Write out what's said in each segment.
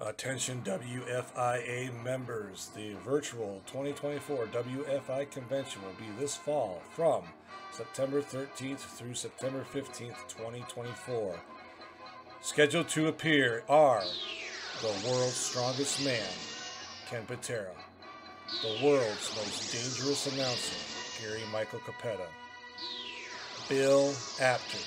Attention WFIA members, the virtual 2024 WFI convention will be this fall from September 13th through September 15th, 2024. Scheduled to appear are the world's strongest man, Ken Patera, the world's most dangerous announcer, Gary Michael Cappetta, Bill Apter,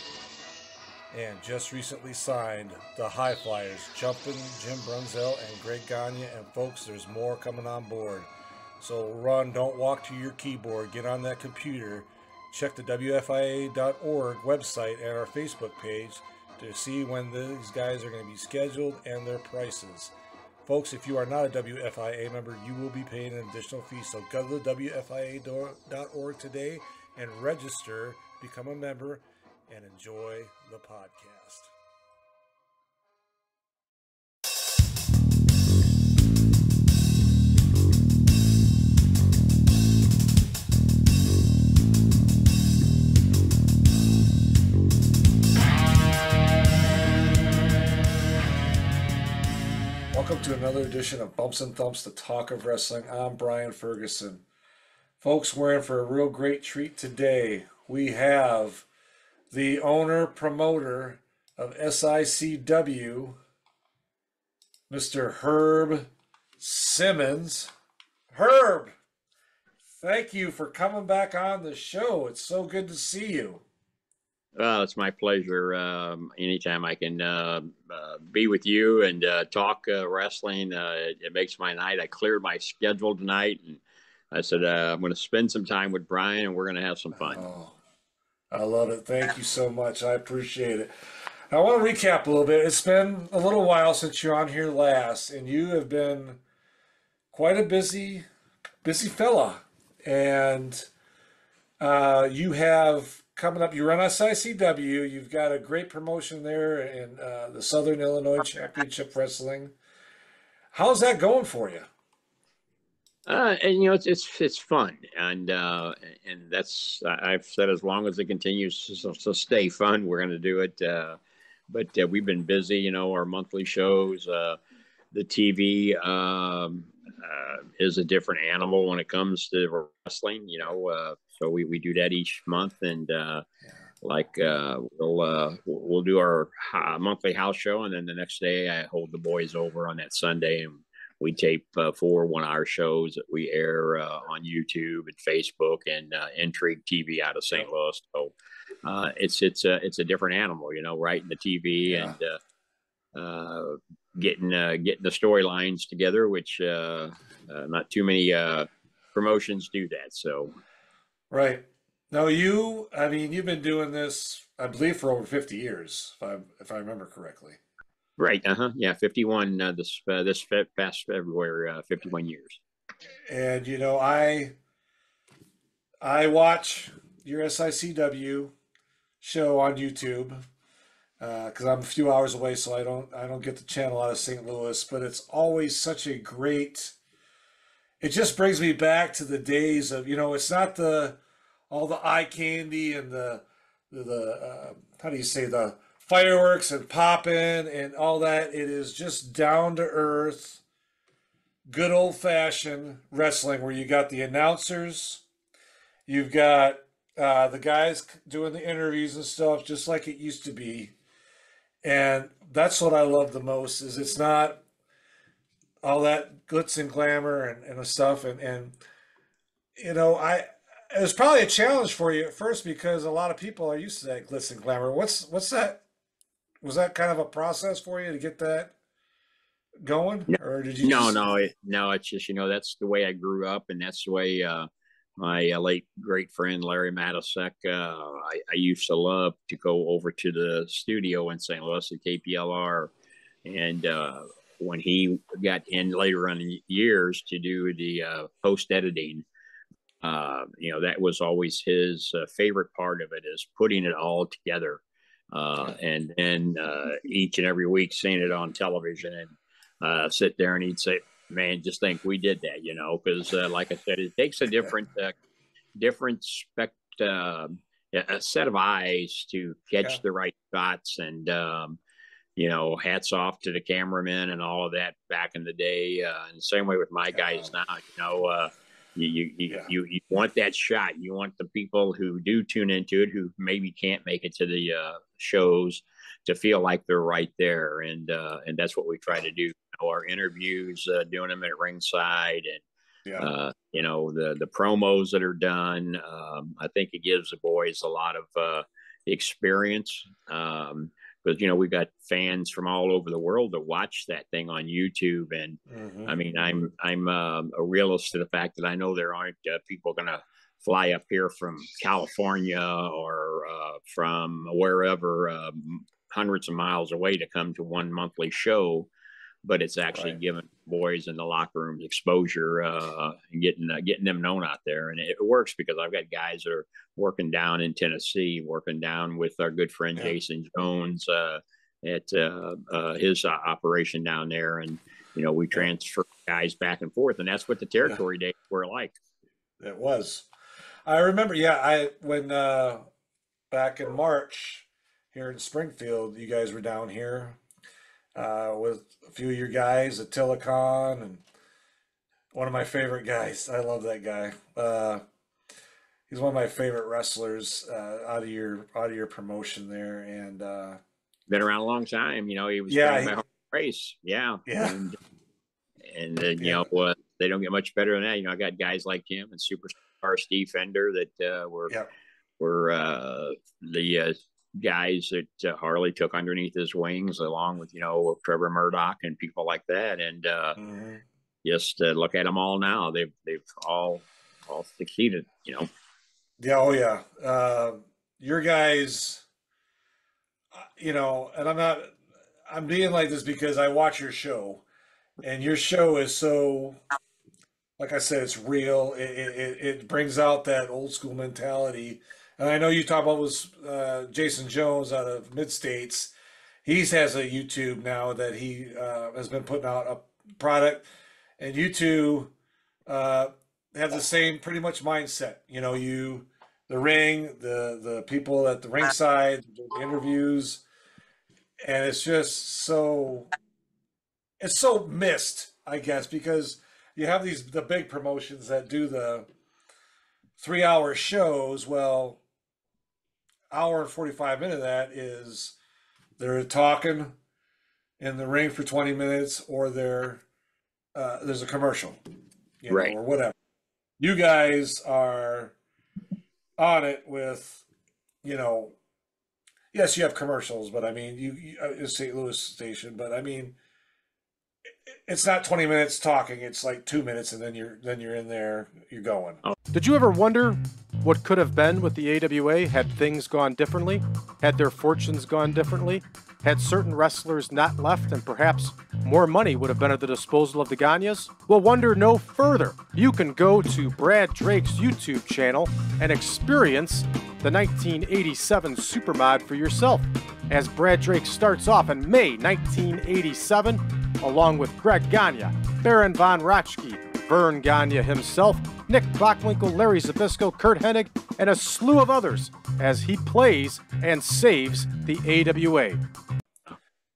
and just recently signed the High Flyers, Jumpin' Jim Brunzell and Greg Gagne. And folks, there's more coming on board. So run, don't walk to your keyboard. Get on that computer. Check the WFIA.org website and our Facebook page to see when these guys are going to be scheduled and their prices. Folks, if you are not a WFIA member, you will be paying an additional fee. So go to the WFIA.org today and register, become a member, and enjoy the podcast. Welcome to another edition of Bumps and Thumps, the talk of wrestling. I'm Brian Ferguson. Folks, we're in for a real great treat today. We have the owner promoter of SICW, Mr. Herb Simmons. Herb, thank you for coming back on the show. It's so good to see you. Well, it's my pleasure. Um, anytime I can uh, uh, be with you and uh, talk uh, wrestling, uh, it, it, makes my night. I cleared my schedule tonight, and I said uh, I'm going to spend some time with Brian, and we're going to have some fun. Oh, I love it. Thank you so much. I appreciate it. I want to recap a little bit. It's been a little while since you're on here last, and you have been quite a busy, busy fella. And uh, you have coming up. You run SICW. You've got a great promotion there in uh, the Southern Illinois Championship Wrestling. How's that going for you? Uh, and you know it's it's it's fun, and uh, and that's I've said as long as it continues to, to stay fun, we're going to do it. Uh, but uh, we've been busy, you know, our monthly shows, uh, the TV um, uh, is a different animal when it comes to wrestling, you know. Uh, so we, we do that each month, and uh, like uh, we'll we'll do our monthly house show, and then the next day I hold the boys over on that Sunday, and we tape uh, four one hour shows that we air uh, on YouTube and Facebook and uh, Intrigue TV out of St. Louis. So uh, it's it's a it's a different animal, you know, writing the TV yeah. and uh, uh, getting getting the storylines together, which not too many promotions do that. So right. now, you, I mean, you've been doing this, I believe, for over fifty years, if I if I remember correctly. Right. Uh huh. Yeah. Fifty-one. Uh, this uh, this past February, uh, fifty-one years. And you know, I I watch your SICW show on YouTube because uh, I'm a few hours away, so I don't I don't get the channel out of St. Louis. But it's always such a great. It just brings me back to the days of you know. It's not the all the eye candy and the the, the uh, how do you say the fireworks and popping and all that. It is just down to earth, good old fashioned wrestling where you got the announcers, you've got uh, the guys doing the interviews and stuff, just like it used to be. And that's what I love the most is it's not all that glitz and glamour and, and stuff. And, and, you know, I, it was probably a challenge for you at first because a lot of people are used to that glitz and glamour. What's what's that was that kind of a process for you to get that going? No, or did you no just... no it, no it's just you know that's the way i grew up and that's the way uh, my uh, late great friend Larry Matysik uh, I, I, used to love to go over to the studio in st louis at kplr and uh, when he got in later on in years to do the uh, post editing uh, you know that was always his favorite part of it is putting it all together uh, and then uh, each and every week seeing it on television and uh, sit there and he'd say, "Man, just think we did that," you know, because uh, like I said, it takes a different, uh, different spec, uh, a set of eyes to catch yeah. the right shots and. Um, you know, hats off to the cameramen and all of that back in the day. Uh, and the same way with my guys now, you know, uh, you, you, you, Yeah. you, you want that shot. You want the people who do tune into it, who maybe can't make it to the uh, shows to feel like they're right there. And, uh, and that's what we try to do. You know, our interviews, uh, doing them at ringside and, Yeah. uh, you know the the promos that are done. Um, I think it gives the boys a lot of uh, experience um, because you know we've got fans from all over the world that watch that thing on YouTube, and Mhm. I mean I'm I'm um, a realist to the fact that I know there aren't uh, people going to fly up here from California or uh, from wherever um, hundreds of miles away to come to one monthly show but it's actually Right. giving boys in the locker rooms exposure uh, and getting uh, getting them known out there. And it works because I've got guys that are working down in Tennessee, working down with our good friend Yeah. Jason Jones uh, at uh, uh, his uh, operation down there, and you know we transfer guys back and forth, and that's what the territory days were like. It was. I remember, yeah, I when uh back in March here in Springfield, you guys were down here uh with a few of your guys, Attila Khan and one of my favorite guys. I love that guy. Uh he's one of my favorite wrestlers uh out of your out of your promotion there and uh Been around a long time, you know. He was Yeah, he- race, yeah, Yeah. and, and uh, you Yeah. know uh, they don't get much better than that. You know, I got guys like him and superstar Steve Fender that uh, were yeah. were uh, the uh, guys that uh, Harley took underneath his wings, along with you know Trevor Murdoch and people like that. And uh, mhm. just uh, look at them all now; they've they've all all succeeded. You know, Yeah, oh yeah. Uh, your guys, uh, you know, and I'm not, I'm being like this because I watch your show, and your show is so, like I said, it's real. It, it- it brings out that old school mentality. And I know you talk about was uh, Jason Jones out of Mid States. He has a YouTube now that he uh, has been putting out a product, and you two uh, have the same pretty much mindset. You know, you the ring, the the people at the ringside, the interviews, and it's just so it's so missed, I guess, because you have these the big promotions that do the three hour shows. Well, hour and forty five minutes of that is they're talking in the ring for twenty minutes, or they're uh, there's a commercial, you know, Right. or whatever. You guys are on it with, you know, yes, you have commercials, but I mean, you, you uh, it's St. Louis station, but I mean, it's not 20 minutes talking. It's like two minutes, and then you're then you're in there, you're going. Did you ever wonder what could have been with the AWA had things gone differently? Had their fortunes gone differently? Had certain wrestlers not left and perhaps more money would have been at the disposal of the Gagnes? Well, wonder no further. You can go to Brad Drake's YouTube channel and experience the 1987 Supermod for yourself. As Brad Drake starts off in May 1987, along with Greg Gagne, Baron Von Raschke, Verne Gagne himself, Nick Bockwinkel, Larry Zbyszko, Curt Hennig, and a slew of others as he plays and saves the AWA.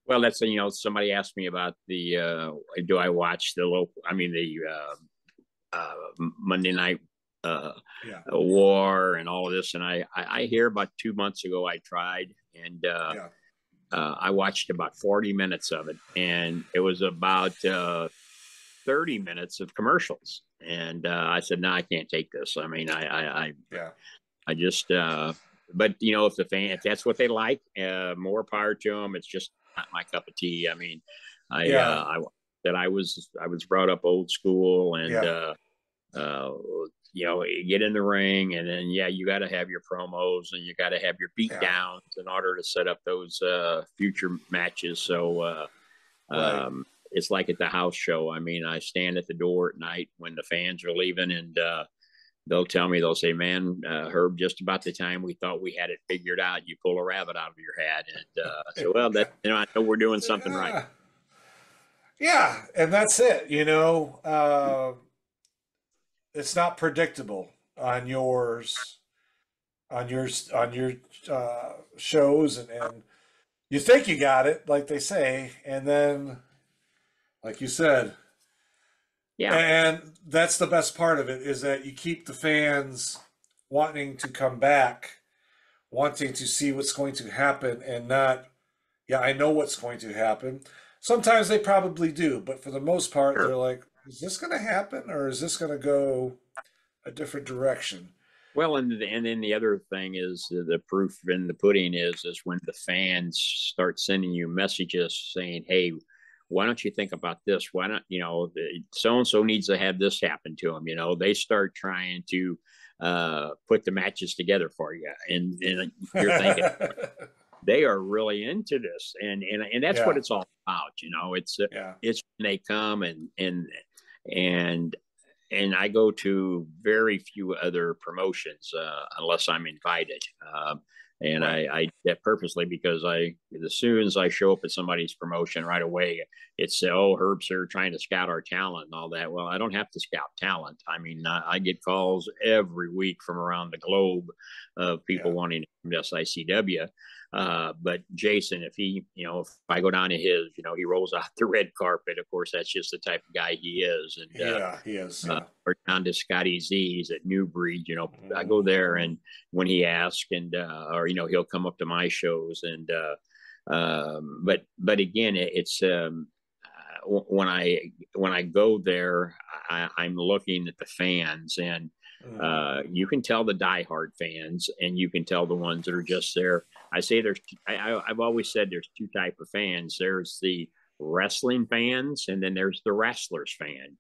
well, that's you know somebody asked me about the uh, do I watch the local? I mean the uh, uh, Monday night uh, Yeah. war and all of this, and I, I I hear about two months ago I tried and uh, Yeah. uh, I watched about forty minutes of it, and it was about uh, thirty minutes of commercials, and uh, I said, no, I can't take this. I mean, I I, I Yeah. I just, uh, but you know, if the fan, if that's what they like, uh, more power to them. It's just not my cup of tea. I mean, I, Yeah. uh, I, that I was, I was brought up old school and, Yeah. uh, uh, you know, you get in the ring and then, yeah, you got to have your promos and you got to have your beat Yeah. downs in order to set up those, uh, future matches. So, uh, Right. um, it's like at the house show. I mean, I stand at the door at night when the fans are leaving and, uh, they'll tell me they'll say man uh, herb just about the time we thought we had it figured out you pull a rabbit out of your hat and uh, said, well that you know i know we're doing something right Yeah. Yeah, and that's it. You know, uh, it's not predictable on yours, on yours, on your uh, shows, and and you think you got it, like they say, and then, like you said, Yeah. and that's the best part of it is that you keep the fans wanting to come back, wanting to see what's going to happen, and not, yeah, I know what's going to happen. Sometimes they probably do, but for the most part, Sure. they're like, is this going to happen or is this going to go a different direction? Well, and the- and then the other thing is the, the proof in the pudding is is when the fans start sending you messages saying, "Hey, why don't you think about this? Why not you know so and so needs to have this happen to them?" You know, they start trying to uh, put the matches together for you, and and you're thinking they are really into this, and and and that's what it's all about. You know, it's uh, yeah. it's when they come and and and and I go to very few other promotions uh, unless I'm invited. Um, and Right. I, I did that purposely because I, as soon as I show up at somebody's promotion right away, it's oh Herb's here trying to scout our talent and all that. Well, I don't have to scout talent. I mean, I, I get calls every week from around the globe of people Yeah. wanting to come to SICW. Uh, but Jason, if he, you know, if I go down to his, you know, he rolls out the red carpet. Of course, that's just the type of guy he is. And uh, Yeah, he is. uh, or down to Scotty Z's at New Breed. You know, I Mm-hmm. go there and when he asks, and uh, or you know, he'll come up to my shows, and uh, um, but but again, it, it's um, uh, when I when I go there, I, I'm looking at the fans, and Mm. uh, you can tell the diehard fans, and you can tell the ones that are just there. I say there's, I, I, I've always said there's two type of fans. There's the wrestling fans, and then there's the wrestlers fan.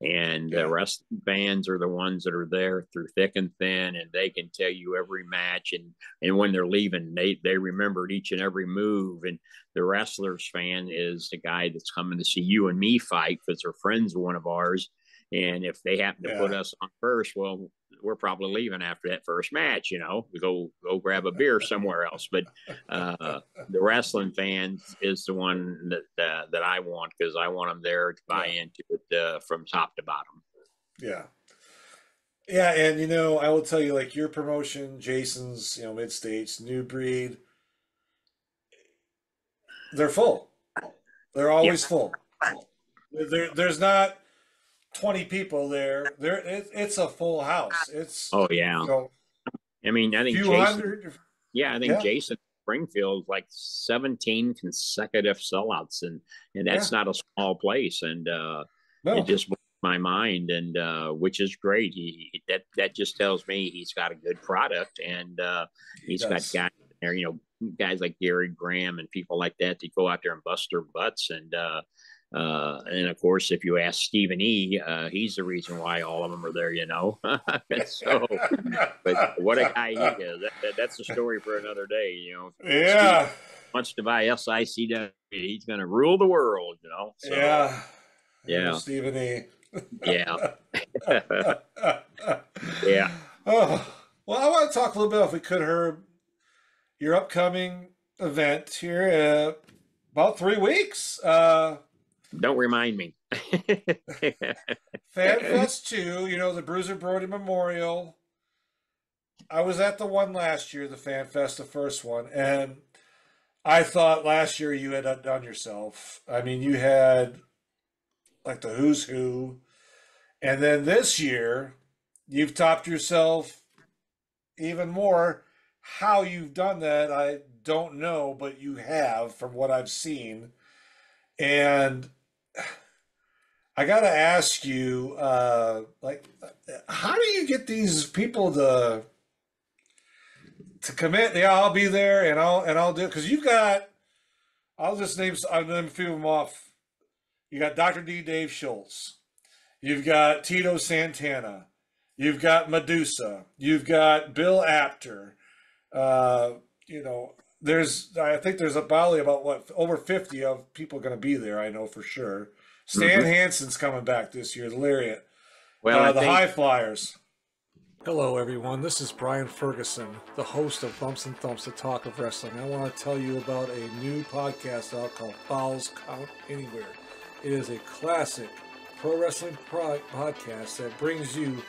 And Yeah. the wrestling fans are the ones that are there through thick and thin, and they can tell you every match. And and when they're leaving, they they remembered each and every move. And the wrestlers fan is the guy that's coming to see you and me fight because they're friends of one of ours. And if they happen to put us on first, well, we're probably leaving after that first match. You know, we go go grab a beer somewhere else. But uh, the wrestling fans is the one that uh, that I want because I want them there to buy into it uh, from top to bottom. Yeah. Yeah, and you know, I will tell you, like your promotion, Jason's, you know, mid states, new breed, they're full. They're always full. There, there's not 20 people there. There, it, it's a full house. It's Oh yeah, you know, I mean, I think Jason. hundred. Yeah, I think Yeah. Jason Springfield like 17 consecutive sellouts, and and that's not a small place, and uh, No, it just blew my mind, and uh, which is great. He he- that that just tells me he's got a good product, and uh, he he's does. got guys there, you know, guys like Gary Graham and people like that that go out there and bust their butts, and uh, uh, and of course, if you ask Stephen E, uh, he's the reason why all of them are there, you know. so, but what a guy he is. That, that, that's a story for another day, you know. yeah, Wants to buy SICW, he's going to rule the world, you know. So, yeah, Yeah. Stephen E. yeah, Yeah. Oh, well, I want to talk a little bit, if we could, Herb, your upcoming event here, uh, about three weeks. Uh, Don't remind me. Fan Fest 2, you know, the Bruiser Brody Memorial. I was at the one last year, the Fan Fest, the first one, and I thought last year you had outdone yourself. I mean, you had like the who's who, and then this year you've topped yourself even more. How you've done that, I don't know, but you have from what I've seen. And I got to ask you, uh, like, how do you get these people to to commit? Yeah, I'll be there, and I'll and I'll do because you've got. I'll just name. I'll name a few of them off. You got Dr. D. Dave Schultz. You've got Tito Santana. You've got Medusa. You've got Bill Apter. Uh, you know, there's. I think there's a probably about what over fifty of people going to be there. I know for sure. Stan Mhm. Hansen's coming back this year. The Lariat. well, uh, the think, High Flyers. Hello, everyone. This is Brian Ferguson, the host of Bumps and Thumps, the talk of wrestling. I want to tell you about a new podcast out called Falls Count Anywhere. It is a classic pro wrestling pro- podcast that brings you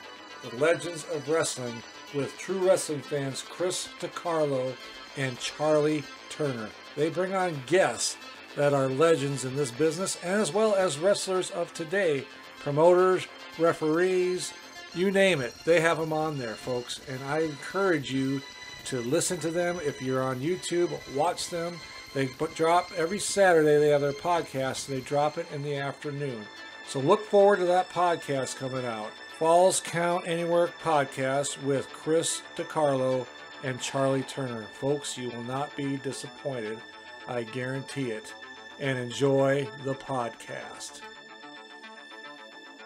the legends of wrestling with true wrestling fans Chris DiCarlo and Charlie Turner. They bring on guests that are legends in this business, as well as wrestlers of today, promoters, referees, you name it. They have them on there, folks. And I encourage you to listen to them. If you're on YouTube, watch them. They drop every Saturday. They have their podcast. They drop it in the afternoon. So look forward to that podcast coming out. Falls Count Anywhere podcast with Chris DiCarlo and Charlie Turner. Folks, you will not be disappointed. I guarantee it. And enjoy the podcast.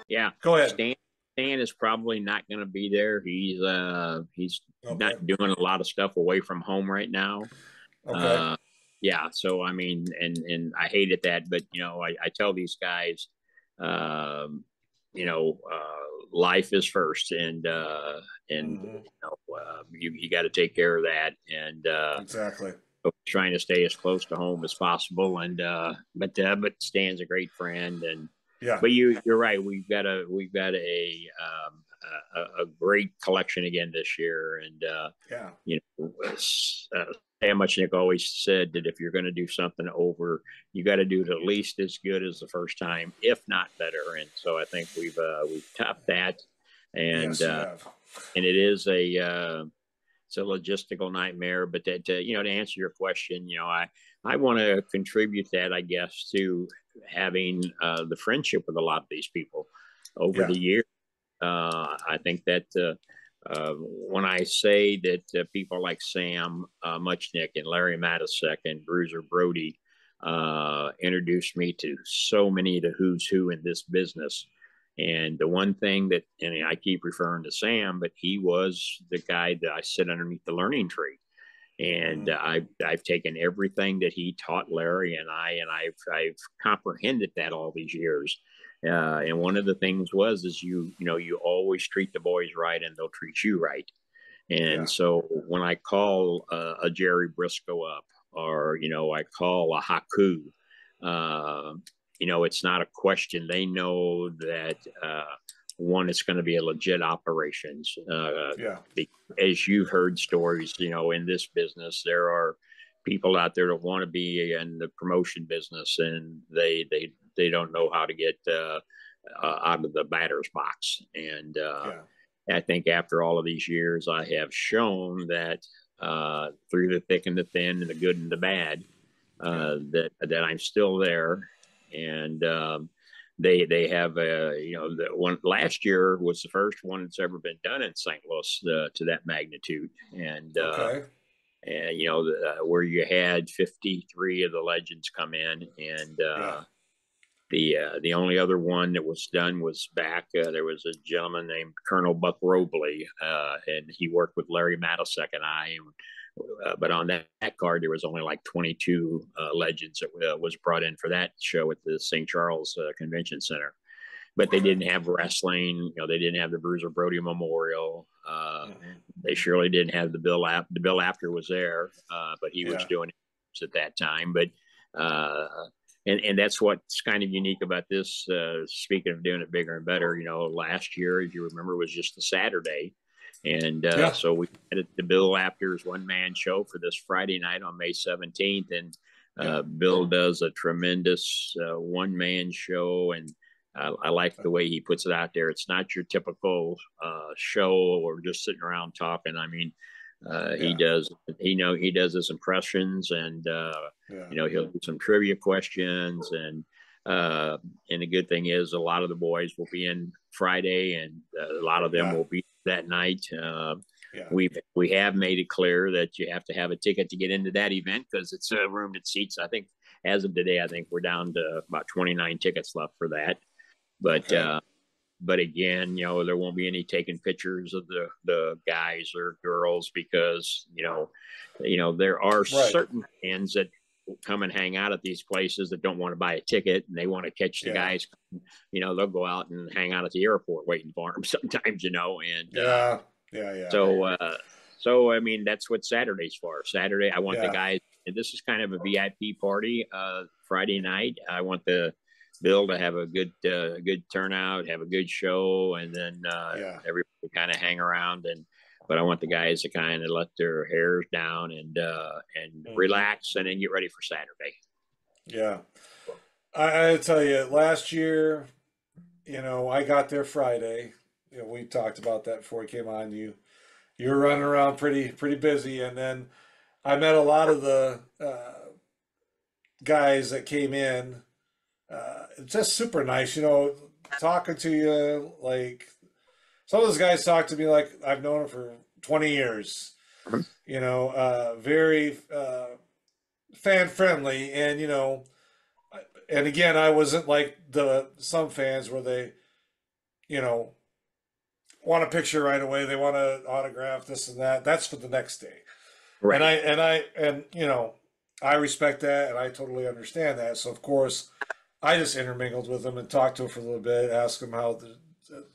Yeah. Go ahead. Stan, Stan is probably not going to be there. He's uh he's Okay. not doing a lot of stuff away from home right now. Okay. Uh, yeah. So I mean, and and I hated that, but you know, I, I tell these guys, um, you know, uh, life is first, and uh, and Mhm. you know, uh, you you got to take care of that, and uh, exactly. Trying to stay as close to home as possible. And uh, but uh, but Stan's a great friend, and Yeah. but you you're right. We've got a we've got a um, a, a great collection again this year, and uh, Yeah. you know, uh, Sam Muchnick always said that if you're going to do something over, you got to do it at least as good as the first time, if not better. And so I think we've uh, we've topped that, and yes, uh, and it is a uh, it's a logistical nightmare. But that to, you know to answer your question, you know I I want to contribute that I guess to having uh, the friendship with a lot of these people over Yeah. the years. Uh, I think that uh, uh, when I say that uh, people like Sam uh, Muchnick and Larry Matysik and Bruiser Brody uh, introduced me to so many of the who's who in this business. And the one thing that, and I keep referring to Sam, but he was the guy that I sit underneath the learning tree. And uh, I've, I've taken everything that he taught Larry and I, and I've, I've comprehended that all these years. Uh, and one of the things was, is you, you know, you always treat the boys right and they'll treat you right. And Yeah. so when I call uh, a Jerry Brisco up or, you know, I call a Haku, uh, you know, it's not a question. They know that, uh, one, it's going to be a legit operations. Uh, Yeah. as you've heard stories, you know, in this business, there are people out there that want to be in the promotion business and they they they don't know how to get uh, uh, out of the batter's box. And uh, Yeah. I think after all of these years, I have shown that uh, through the thick and the thin, and the good and the bad, uh, that that I'm still there. And um, they they have a you know the one last year was the first one that's ever been done in St. Louis uh, to that magnitude, and uh, and you know the, uh, where you had 53 of the legends come in and uh Yeah. the uh, the only other one that was done was back uh, there was a gentleman named colonel buck robley uh and he worked with Larry Matysik and i uh, but on that, that card there was only like 22 uh, legends that uh, was brought in for that show at the st charles uh, convention center but they didn't have wrestling you know they didn't have the bruiser brody memorial they surely didn't have the bill app. The Bill Apter was there, uh, but he was doing it at that time. But uh, and and that's what's kind of unique about this. Uh, speaking of doing it bigger and better, you know, last year, if you remember, was just the Saturday, and uh, Yeah. so we it- the Bill Apter's one man show for this Friday night on May seventeenth, and uh, Bill does a tremendous uh, one man show and. I, I like the way he puts it out there. It's not your typical uh, show or just sitting around talking. I mean, uh, he does he know he does his impressions and uh, Yeah. you know he'll do some trivia questions and uh, and the good thing is a lot of the boys will be in Friday and uh, a lot of them Yeah. will be that night. Uh, Yeah. We've we have made it clear that you have to have a ticket to get into that event because it's a room that seats. I think as of today, I think we're down to about 29 tickets left for that. But Okay. uh, but again, you know, there won't be any taking pictures of the the guys or girls because you know, you know, there are Right. certain fans that come and hang out at these places that don't want to buy a ticket and they want to catch the Yeah. guys. You know, they'll go out and hang out at the airport waiting for them sometimes. You know, and uh, Yeah. Yeah. Yeah. so, uh, so I mean, that's what Saturday's for. Saturday, I want Yeah. the guys. And this is kind of a VIP party. Uh, Friday night, I want the Bill to have a good, uh, good turnout, have a good show, and then uh, Yeah. everybody kind of hang around. And but I want the guys to kind of let their hairs down and uh, and Mhm. relax, and then get ready for Saturday. Yeah. I, I tell you, last year, you know, I got there Friday. You know, we talked about that before we came on. You, you were running around pretty, pretty busy, and then I met a lot of the uh, guys that came in. Uh, just super nice, you know, talking to you. Like some of those guys talk to me like I've known them for twenty years. Mhm. You know, uh, very uh, fan friendly, and you know and again, I wasn't like the some fans where they, you know, want a picture right away. They want to autograph this and that. That's for the next day. Right. And I and I and you know, I respect that and I totally understand that. So of course, I just intermingled with them and talked to them for a little bit, asked them how the,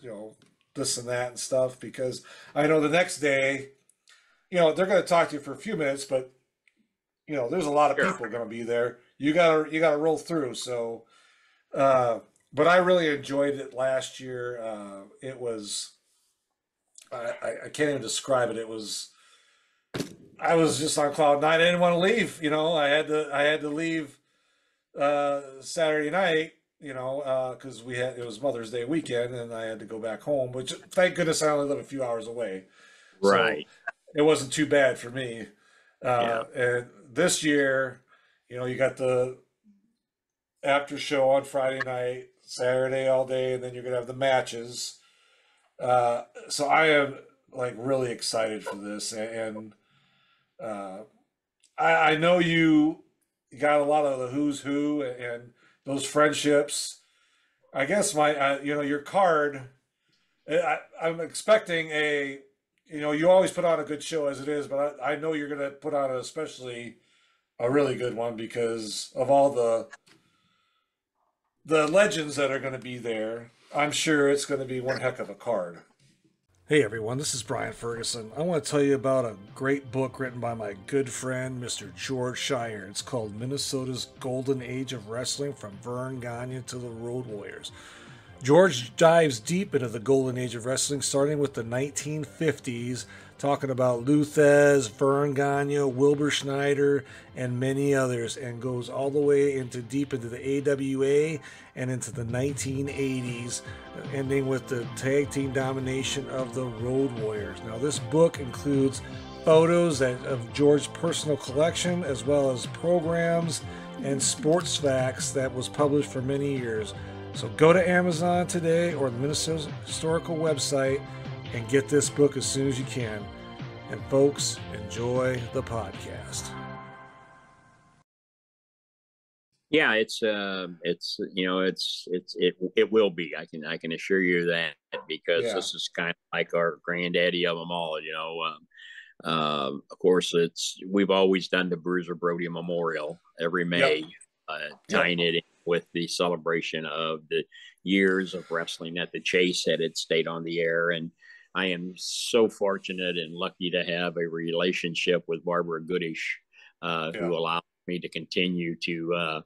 you know, this and that and stuff because I know the next day, you know, they're going to talk to you for a few minutes, but you know, there's a lot of Sure. people going to be there. You gotta you gotta roll through. So, uh, but I really enjoyed it last year. Uh, it was, I, I I can't even describe it. It was, I was just on cloud nine. I didn't want to leave. You know, I had to I had to leave uh, Saturday night. You know, because we had it was Mother's Day weekend, and I had to go back home. Which thank goodness I only live a few hours away. So, right. it wasn't too bad for me. Uh, And this year, you know, you got the Apter show on Friday night, Saturday all day, and then you're gonna have the matches. Uh, so I am like really excited for this, and, and uh, I, I know you got a lot of the who's who and those friendships. I guess my, uh, you know, your card. I, I'm expecting a you know, you always put on a good show as it is, but I, I know you're going to put on a, especially a really good one because of all the the legends that are going to be there. I'm sure it's going to be one heck of a card. Hey everyone, this is Brian Ferguson. I want to tell you about a great book written by my good friend Mr. George Schire. It's called Minnesota's Golden Age of Wrestling from Verne Gagne to the Road Warriors. George dives deep into the golden age of wrestling, starting with the 1950s, talking about Luthez, Verne Gagne, Wilbur Snyder, and many others, and goes all the way into deep into the AWA and into the 1980s, ending with the tag team domination of the Road Warriors. Now, this book includes photos that, of George's personal collection, as well as programs and sports facts that was published for many years. So go to Amazon today or the Minnesota Historical website and get this book as soon as you can. And folks, enjoy the podcast. Yeah, it's uh, it's you know, it's it's it it will be. I can I can assure you that because Yeah. this is kind of like our granddaddy of them all. You know, um, um, of course, it's we've always done the Bruiser Brody Memorial every May, uh, tying it in with the celebration of the years of wrestling that the Chase had it stayed on the air and. I am so fortunate and lucky to have a relationship with Barbara Goodish, uh, Yeah. who allowed me to continue to uh,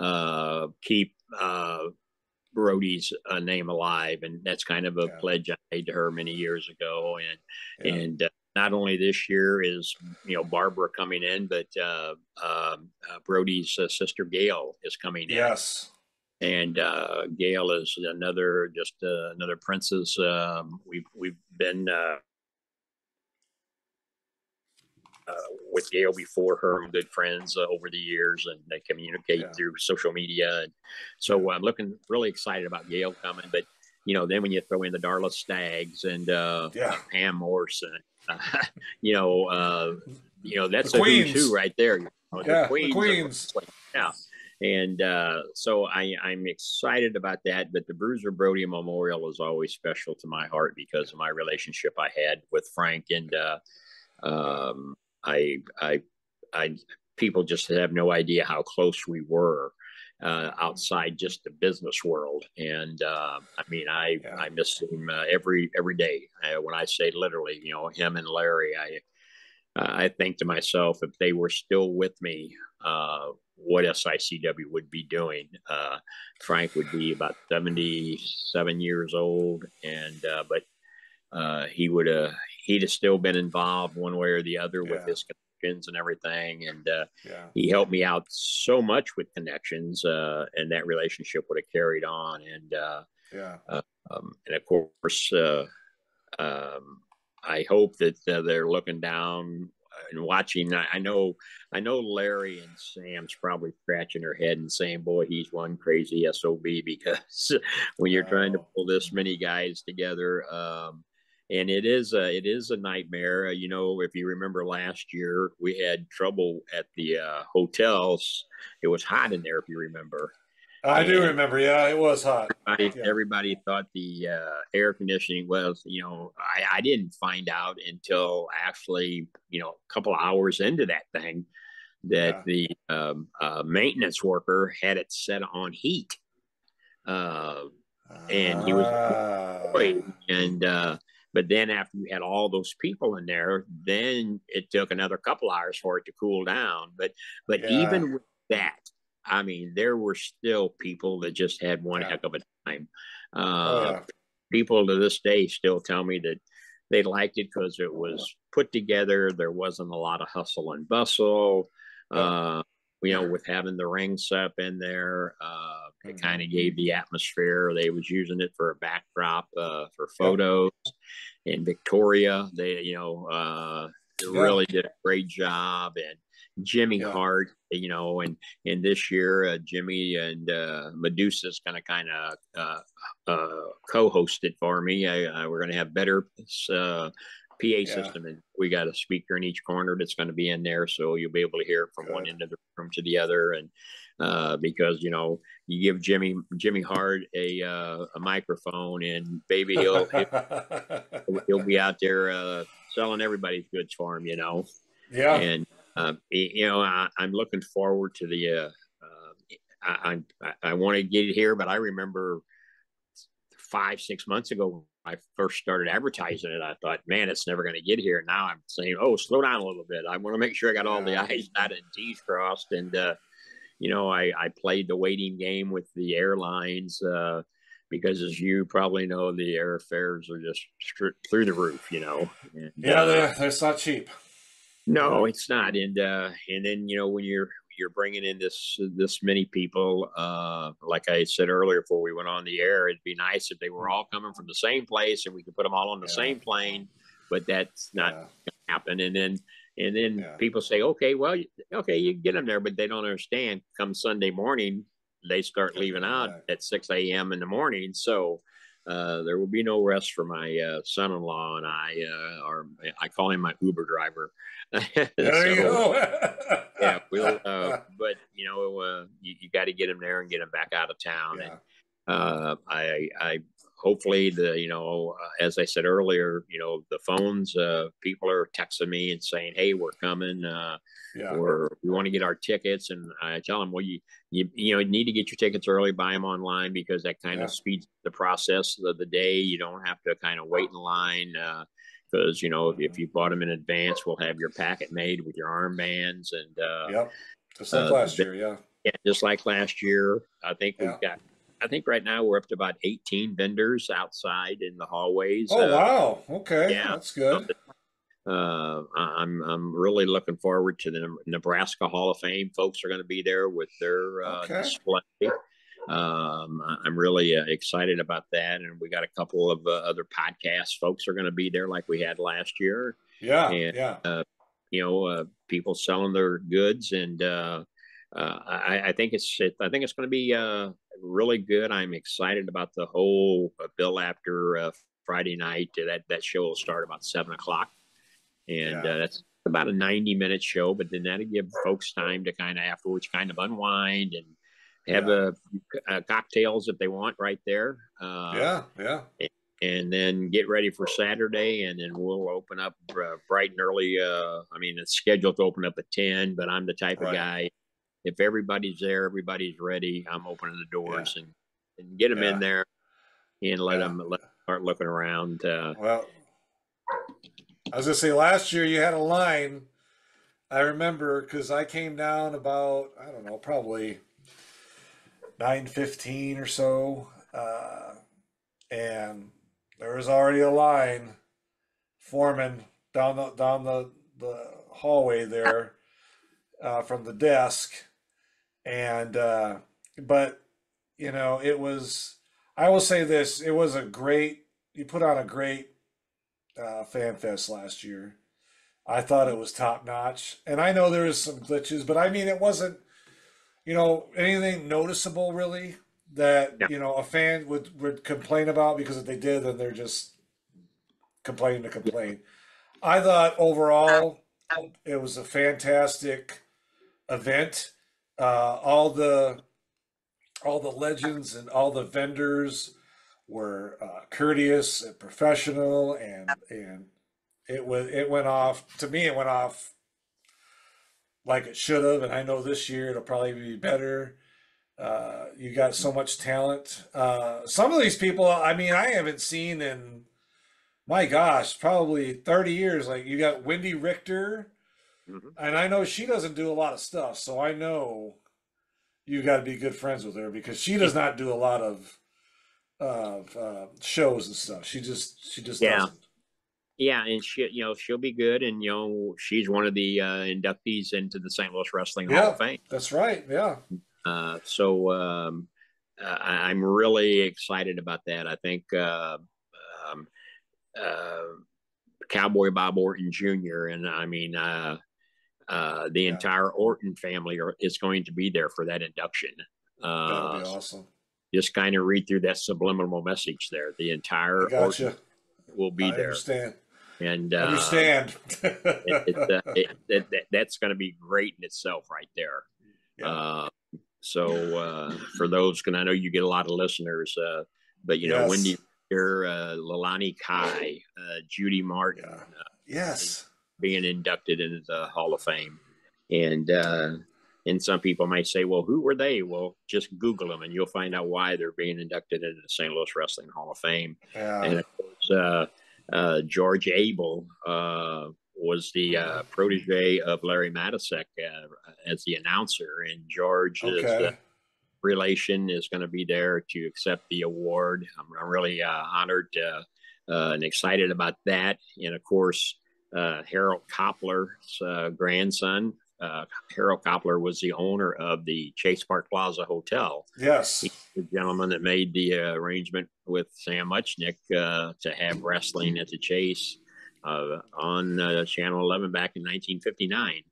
uh, keep uh, Brody's uh, name alive, and that's kind of a Yeah. pledge I made to her many years ago. And Yeah. and uh, not only this year is you know Barbara coming in, but uh, um, uh, Brody's uh, sister Gail is coming in Yes. And uh, Gail is another just uh, another princess. Um, we've we've been uh, uh, with Gail before her, and good friends uh, over the years, and they communicate Yeah. through social media. And so I'm looking really excited about Gail coming. But you know, then when you throw in the Darla Staggs and uh, Yeah. Pam uh, you know, uh, you know that's The a who's who right there. You know, Yeah, the queens of queens. wrestling. Yeah and uh, so I, I'm excited about that. But the Bruiser Brody Memorial is always special to my heart because of my relationship I had with Frank, and uh, um, I, I, I, people just have no idea how close we were uh, outside just the business world. And uh, I mean, I, Yeah. I miss him uh, every every day. When I say literally, you know, him and Larry, I. I think to myself, if they were still with me, uh, what SICW would be doing. Uh, Frank would be about 77 years old, and uh, but uh, he would have he'd have still been involved one way or the other with his connections and everything. And uh, Yeah. he helped me out so much with connections, uh, and that relationship would have carried on. And uh, Yeah. um, and of course, uh, um, I hope that uh, they're looking down and watching. I, I know, I know Larry and Sam's probably scratching their head and saying, "Boy, he's one crazy sob." Because when you're trying to Oh. pull this many guys together, um, and it is a it is a nightmare. Uh, you know, if you remember last year, we had trouble at the uh, hotels. It was hot in there, if you remember I do remember. Yeah, it was hot. everybody, Yeah. everybody thought the uh, air conditioning was, you know, I, I didn't find out until actually, you know, a couple hours into that thing that the um, uh, maintenance worker had it set on heat. Uh, And he was- Ah. And uh, but then after you had all those people in there, then it took another couple hours for it to cool down. But but Yeah. even with that, I mean, there were still people that just had one Yeah. heck of a time. Oh, Uh, yeah. People to this day still tell me that they liked it because it was put together. There wasn't a lot of hustle and bustle. Uh, you know, with having the ring up in there, uh, it kind of gave the atmosphere. They was using it for a backdrop uh, for photos. In Victoria, they you know uh, they really did a great job. And Jimmy Yeah. Hart, you know, and and this year uh, Jimmy and uh, Medusa's going to kind of uh, uh, co-host it for me. I, I, we're going to have better uh, PA system, and we got a speaker in each corner that's going to be in there, so you'll be able to hear it from one end of the room to the other. And uh, because you know, you give Jimmy Jimmy Hart a uh, a microphone, and baby, he'll he'll, he'll be out there uh, selling everybody's goods for him, you know yeah. and uh, you know I, i'm looking forward to the uh, uh, i i, I want to get it here but i remember five six months ago i first started advertising it i thought man it's never going to get here now i'm saying oh slow down a little bit i want to make sure i got all the Yeah. i's dotted and t's crossed and uh, you know I, I played the waiting game with the airlines uh, because as you probably know the airfares are just str- through the roof you know and, Yeah, uh, they're, that's not cheap. No, it's not. And uh, and then you know when you're you're bringing in this this many people, uh, like I said earlier before we went on the air, it'd be nice if they were all coming from the same place and we could put them all on the Yeah. same plane. But that's not Yeah. Going to happen. And then and then Yeah. people say, okay, well, okay, you can get them there, but they don't understand. Come Sunday morning, they start leaving out at six a.m. in the morning, so. Uh, there will be no rest for my uh, son-in-law and I, uh, or I call him my Uber driver. There you go. yeah, we'll. Uh, but you know, uh, you, you got to get him there and get him back out of town. yeah. And uh, I, I hopefully the you know, uh, as I said earlier, you know, the phones, uh, people are texting me and saying, "Hey, we're coming." Uh, Yeah. or we want to get our tickets, and I tell them, "Well, you you you know, you need to get your tickets early, buy them online because that kind Yeah. of speeds the process of the day. You don't have to kind of wait in line." Uh, because you know if, if you bought them in advance, we'll have your packet made with your armbands and uh, Yep. Just like uh, last year. Yeah. yeah, just like last year. I think we've got. I think right now we're up to about 18 vendors outside in the hallways. Oh Uh, wow. Okay. yeah. That's good. Uh, I'm I'm really looking forward to the Nebraska Hall of Fame. Folks are going to be there with their uh, Okay. display. Um, I'm really uh, excited about that, and we got a couple of uh, other podcasts. folks are going to be there, like we had last year. Yeah. and- Yeah. you know, uh, people selling their goods, and uh, uh, I, I think it's it, I think it's going to be uh, really good. I'm excited about the whole uh, Bill Apter uh, Friday night. That that show will start about seven o'clock, and Yeah. uh, that's about a 90 minute show. But then that'll give folks time to kind of afterwards kind of unwind and have Yeah. a, uh cocktails if they want right there. Uh, yeah. Yeah. and then get ready for Saturday, and then we'll open up uh, bright and early. Uh, I mean, it's scheduled to open up at ten, but I'm the type Right. of guy. If everybody's there, everybody's ready. I'm opening the doors and, and get them Yeah. in there and let Yeah. them let start looking around. Uh, Well, I was gonna say last year you had a line. I remember because I came down about I don't know probably nine fifteen or so, uh, and there was already a line forming down the down the the hallway there uh, from the desk, and uh, but you know it was. I will say this: it was a great. You put on a great uh, fan fest last year. I thought it was top notch, and I know there was some glitches, but I mean it wasn't, you know, anything noticeable really that Yeah. you know a fan would would complain about because if they did, then they're just complaining to complain. I thought overall it was a fantastic event. Uh, all the all the legends and all the vendors were uh, courteous and professional, and and it was it went off to me. It went off like it should have, and I know this year it'll probably be better. Uh, you got so much talent. Uh, some of these people, I mean, I haven't seen in my gosh, probably 30 years. Like you got Wendi Richter, Mhm. and I know she doesn't do a lot of stuff, so I know you got to be good friends with her because she does not do a lot of of uh, shows and stuff. She just she just Yeah. doesn't. Yeah, and she, you know, she'll be good, and you know, she's one of the uh, inductees into the St. Louis Wrestling Hall Yeah. of Fame. That's right. Yeah. Uh, so um, uh, I- I'm really excited about that. I think uh, um, uh, Cowboy Bob Orton Jr. and I mean uh, uh, the Yeah. entire Orton family are, is going to be there for that induction. Uh, be awesome. just kind of read through that subliminal message there. The entire I gotcha. Orton will be I there, understand. and uh, understand. it, it, uh, it, that, that's going to be great in itself right there. Yeah. Uh, so uh, for those, and I know you get a lot of listeners, uh, but you know, Yes. you hear uh, Leilani Kai, uh, Judy Martin Yeah. uh, yes. Being inducted into the Hall of Fame, and uh, and some people might say, well, who were they? Well, just Google them, and you'll find out why they're being inducted into the St. Louis Wrestling Hall of Fame Yeah. and of course, uh, uh, George Abel uh, was the uh, protege of Larry Matysik uh, as the announcer, and George is okay. the relation is going to be there to accept the award. I'm, I'm really uh, honored uh, uh, and excited about that, and of course, uh, Harold Koplar's uh, grandson. Uh, Harold Koppler was the owner of the Chase Park Plaza Hotel yes. the gentleman that made the uh, arrangement with Sam Muchnick uh, to have wrestling at the Chase uh, on uh, Channel 11 back in 1959.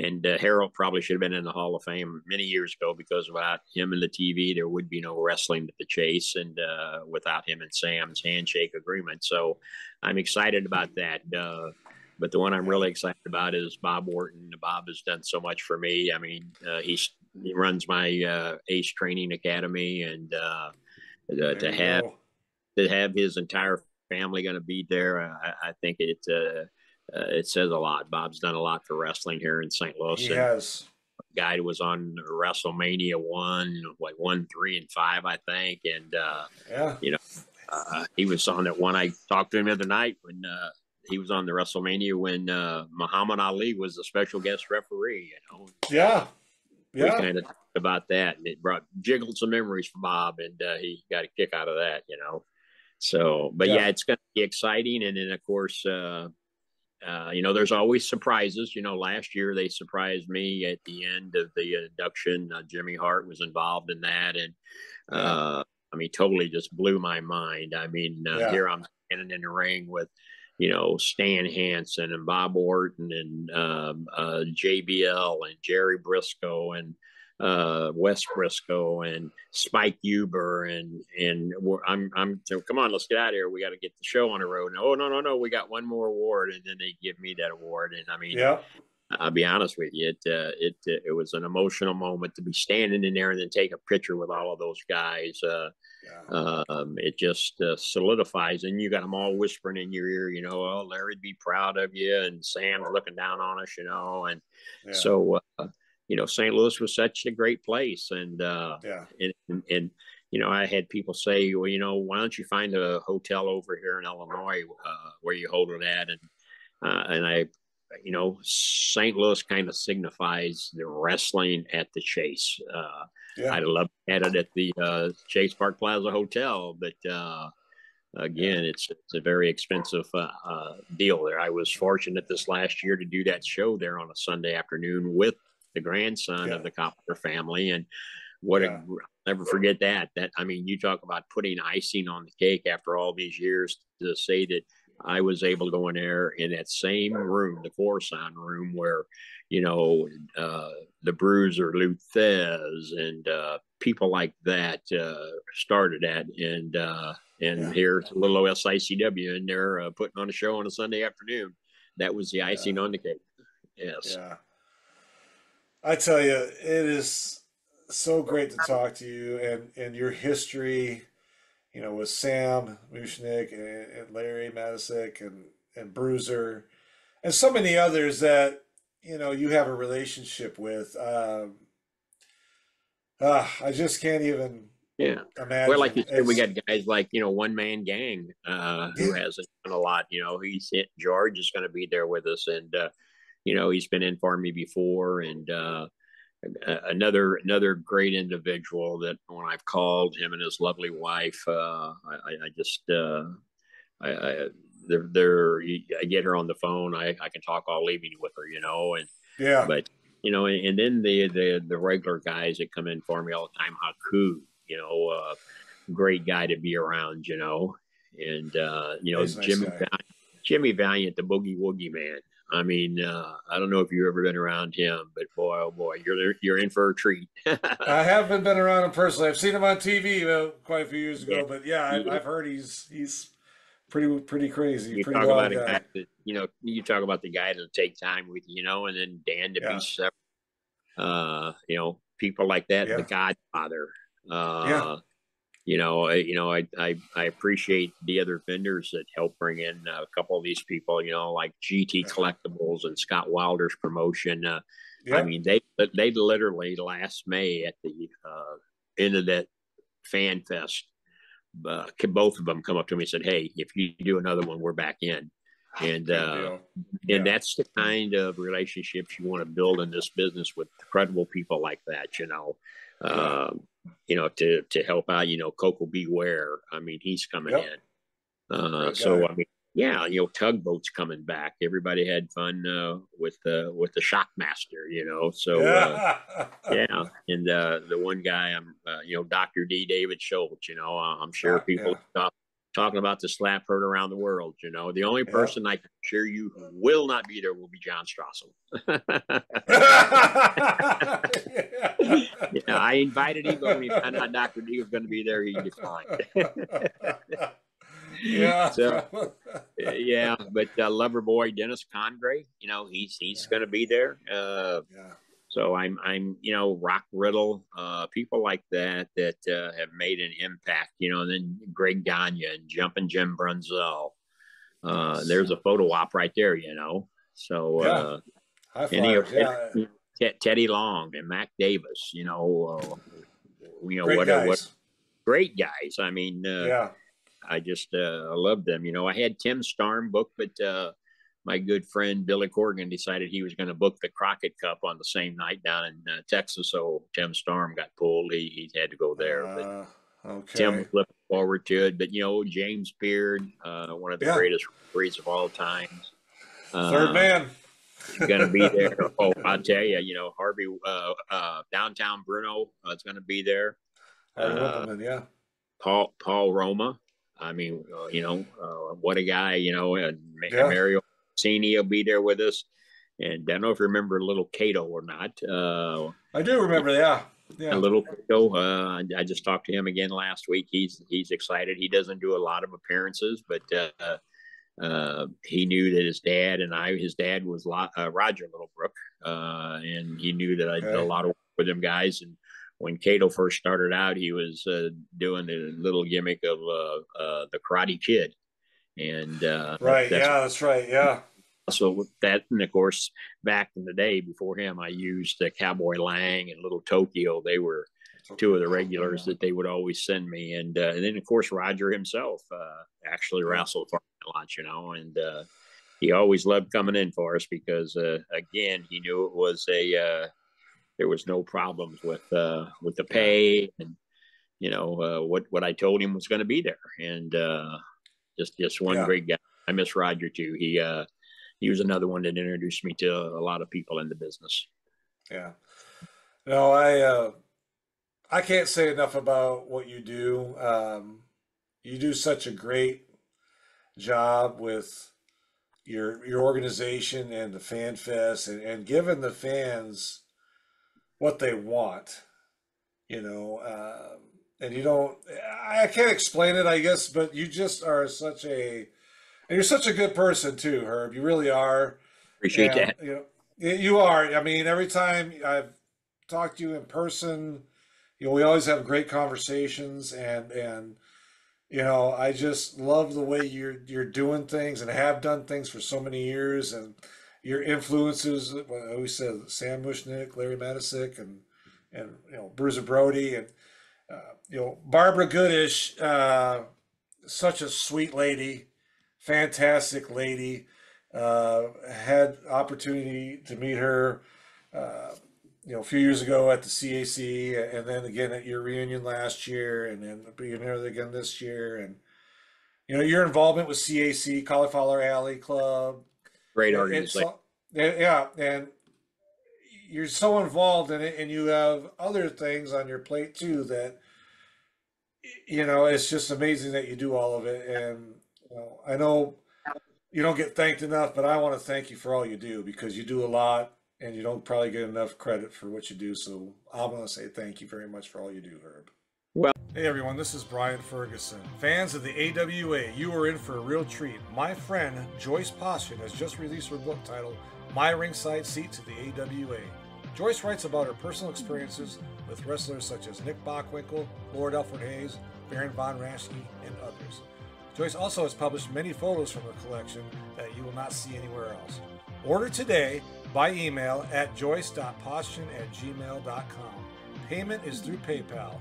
And uh, Harold probably should have been in the Hall of Fame many years ago because without him and the TV, there would be no wrestling at the Chase, and uh, without him and Sam's handshake agreement. So I'm excited about that. Uh, but the one I'm really excited about is Bob Orton. Bob has done so much for me. I mean, uh, he's he runs my uh, Ace Training Academy, and uh, uh, to have to have his entire family going to be there, I, I think it uh, it says a lot. Bob's done a lot for wrestling here in St. Louis. He has. guy was on WrestleMania one, like one, three, and five, I think, and uh, Yeah. You know, uh, he was on that one. I talked to him the other night when uh, he was on the WrestleMania when uh, Muhammad Ali was the special guest referee. You know, Yeah. we Yeah. kind of talked about that, and it brought jiggled some memories for Bob, and uh, he got a kick out of that. You know, so but yeah, Yeah. it's going to be exciting, and then of course. Uh, you know, there's always surprises. You know, last year they surprised me at the end of the induction. Uh, Jimmy Hart was involved in that, and uh, I mean, totally just blew my mind. I mean, uh, Yeah. here I'm standing in the ring with, you know, Stan Hansen and Bob Orton and um, uh, JBL and Jerry Brisco and uh, Wes Brisco and Spike Huber and and I'm I'm so come on, let's get out of here. We got to get the show on the road. And, oh no no no, we got one more award, and then they give me that award. And I mean, Yeah. I'll be honest with you, it uh, it it was an emotional moment to be standing in there and then take a picture with all of those guys. Uh, Yeah. um, it just uh, solidifies, and you got them all whispering in your ear, you know, oh, Larry'd be proud of you, and Sam's looking down on us, you know, and Yeah. so uh, you know, St. Louis was such a great place, and uh, yeah. and, and, and you know, I had people say, well, you know, why don't you find a hotel over here in Illinois uh, where you hold it at? And uh, and I, you know, St. Louis kind of signifies the wrestling at the Chase. Uh, Yeah. I'd love to have it at the uh, Chase Park Plaza Hotel, but uh, again, it's it's a very expensive uh, uh, deal there. I was fortunate this last year to do that show there on a Sunday afternoon with the grandson Yeah. of the Koplar family, and what Yeah. a I'll never forget that. That I mean, you talk about putting icing on the cake after all these years to say that I was able to go in there in that same room, the Khorassan room, where you know uh, the Bruiser, Lou Thesz, and uh, people like that uh, started at, and uh, and Yeah. here's a little SICW in there uh, putting on a show on a Sunday afternoon. That was the icing on the cake. Yes. Yeah. I tell you, it is so great to talk to you and, and your history, you know, with Sam Muchnick and, and Larry Matysik and, and Bruiser and so many others that, you know, you have a relationship with. Um, uh, I just can't even Yeah. imagine. Well, like you said, we got guys like you know one man gang uh, who Yeah. hasn't done a lot. You know, he's George is going to be there with us, and uh, you know he's been in for me before, and uh, another another great individual that when I've called him and his lovely wife, uh, I, I- just uh, I, I they're, they're I get her on the phone, I, I can talk all evening with her, you know, and yeah. but you know, and, and then the, the the regular guys that come in for me all the time, Haku, you know, uh, great guy to be around, you know, and uh, you know, nice Jimmy guy. Valiant, Jimmy Valiant, the boogie woogie man. I mean, uh, I don't know if you've ever been around him, but boy, oh boy, you're you're in for a treat. I haven't been around him personally. I've seen him on TV uh, quite a few years ago, Yeah. but yeah, I've, Yeah. I've heard he's he's pretty pretty crazy, you pretty talk about a guy. guy that you know, you talk about the guy that'll take time with you, you know, and then Dan to Yeah. be separate. Uh, you know, people like that, Yeah. the Godfather. Uh, Yeah. You know, I, you know, I, I, I appreciate the other vendors that help bring in a couple of these people, you know, like GT Collectibles and Scott Wilder's promotion. Uh, Yeah, I mean, they, they literally last May at the uh, end of that fan fest, uh, both of them come up to me and said, Hey, if you do another one, we're back in. And, uh, deal. and that's the kind of relationships you want to build in this business with credible people like that, you know. Um, you know, to to help out, you know, Koko B. Ware. I mean, he's coming Yep. in. Uh, so. I mean, yeah, you know, tugboats coming back. Everybody had fun uh, with the with the Shockmaster, you know. So uh, yeah, yeah, and uh, the one guy, I'm, uh, you know, Doctor D. David Schultz. You know, uh, I'm sure Yeah, people yeah. talk, talking about the slap heard around the world. You know, the only Yeah. person I can assure you who will not be there will be John Stossel. yeah, I invited him, but when he found out Doctor D was going to be there, he declined. yeah. So- yeah, but uh, lover boy Dennis Condrey, you know, he's he's Yeah. going to be there. Uh, yeah. So I'm, I'm, you know, Rock Riddle, uh, people like that that uh, have made an impact, you know. And then Greg Gagne and Jumping Jim Brunzell. Uh, Yes. there's a photo op right there, you know. So Yeah. uh, any of yeah. Ted- Teddy Long and Mac Davis, you know, uh, you know Great what, guys. what great guys. I mean, uh, yeah. I just uh, love them. You know, I had Tim Storm book, but uh, my good friend Billy Corgan decided he was going to book the Crockett Cup on the same night down in uh, Texas. So Tim Storm got pulled. He, he had to go there. but Uh, okay. Tim was looking forward to it. But, you know, James Beard, uh, one of the Yeah. greatest referees of all time. Uh, Third man. going to be there. oh, I'll tell you, you know, Harvey, uh, uh, downtown Bruno uh, is going to be there. Uh, yeah. Paul Paul Roma. I mean, uh, you know, uh, what a guy, you know, and Yeah. Mario Cini will be there with us. And I don't know if you remember little Cato or not. Uh, I do remember, yeah. Yeah. a little Cato, uh, I- just talked to him again last week. He's he's excited. He doesn't do a lot of appearances, but uh, uh, he knew that his dad and I, his dad was uh, Roger Littlebrook, uh, and he knew that I did a lot of work with them guys. And when Cato first started out, he was uh, doing the little gimmick of uh, uh, the Karate Kid, and uh, Right, that's yeah, that's right, yeah. So that, and of course, back in the day before him, I used uh, Cowboy Lang and Little Tokyo. They were two of the regulars that they would always send me, and, uh, and then of course Roger himself uh, actually wrestled for a lot, you know, and uh, he always loved coming in for us because uh, again he knew it was a uh, there was no problems with uh, with the pay and you know uh, what what I told him was going to be there, and uh, Just just one Yeah. great guy. I miss Roger too. He uh he was another one that introduced me to a lot of people in the business. Yeah. No, I uh, I can't say enough about what you do. Um, you do such a great job with your your organization and the fan fest and, and giving the fans what they want. You know, uh, and you don't I can't explain it, I guess, but you just are such a and you're such a good person too, Herb. You really are. Appreciate And, that. You know, you are. I mean, every time I've talked to you in person, you know, we always have great conversations, and and you know, I just love the way you're you're doing things and have done things for so many years, and your influences. well, I always said Sam Muchnick, Larry Matysik, and and you know Bruiser Brody, and uh, you know Barbara Goodish, uh, such a sweet lady, fantastic lady uh, had opportunity to meet her, uh, you know, a few years ago at the CAC, and then again at your reunion last year, and then being here again this year, and you know your involvement with CAC Cauliflower Alley Club. Great organization. yeah, and you're so involved in it, and you have other things on your plate too that you know it's just amazing that you do all of it. And know, I know you don't get thanked enough, but I want to thank you for all you do because you do a lot, and you don't probably get enough credit for what you do. So I want to say thank you very much for all you do, Herb. Well- hey everyone, this is Brian Ferguson. Fans of the AWA, you are in for a real treat. My friend Joyce Poston has just released her book titled My Ringside Seat to the AWA. Joyce writes about her personal experiences with wrestlers such as Nick Bockwinkel, Lord Alfred Hayes, Baron Von Raschke, and others. Joyce also has published many photos from her collection that you will not see anywhere else. Order today by email at joyce.postion at gmail.com. Payment is through PayPal.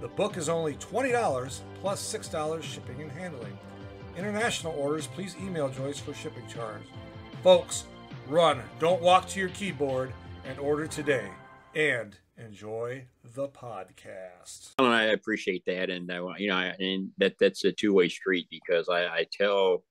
The book is only $20 plus $6 shipping and handling. International orders, please email Joyce for shipping charge. Folks, run, don't walk to your keyboard, and order today. And enjoy the podcast. Well, I appreciate that, and I, want- you know, I, and that that's a two way street because I, I tell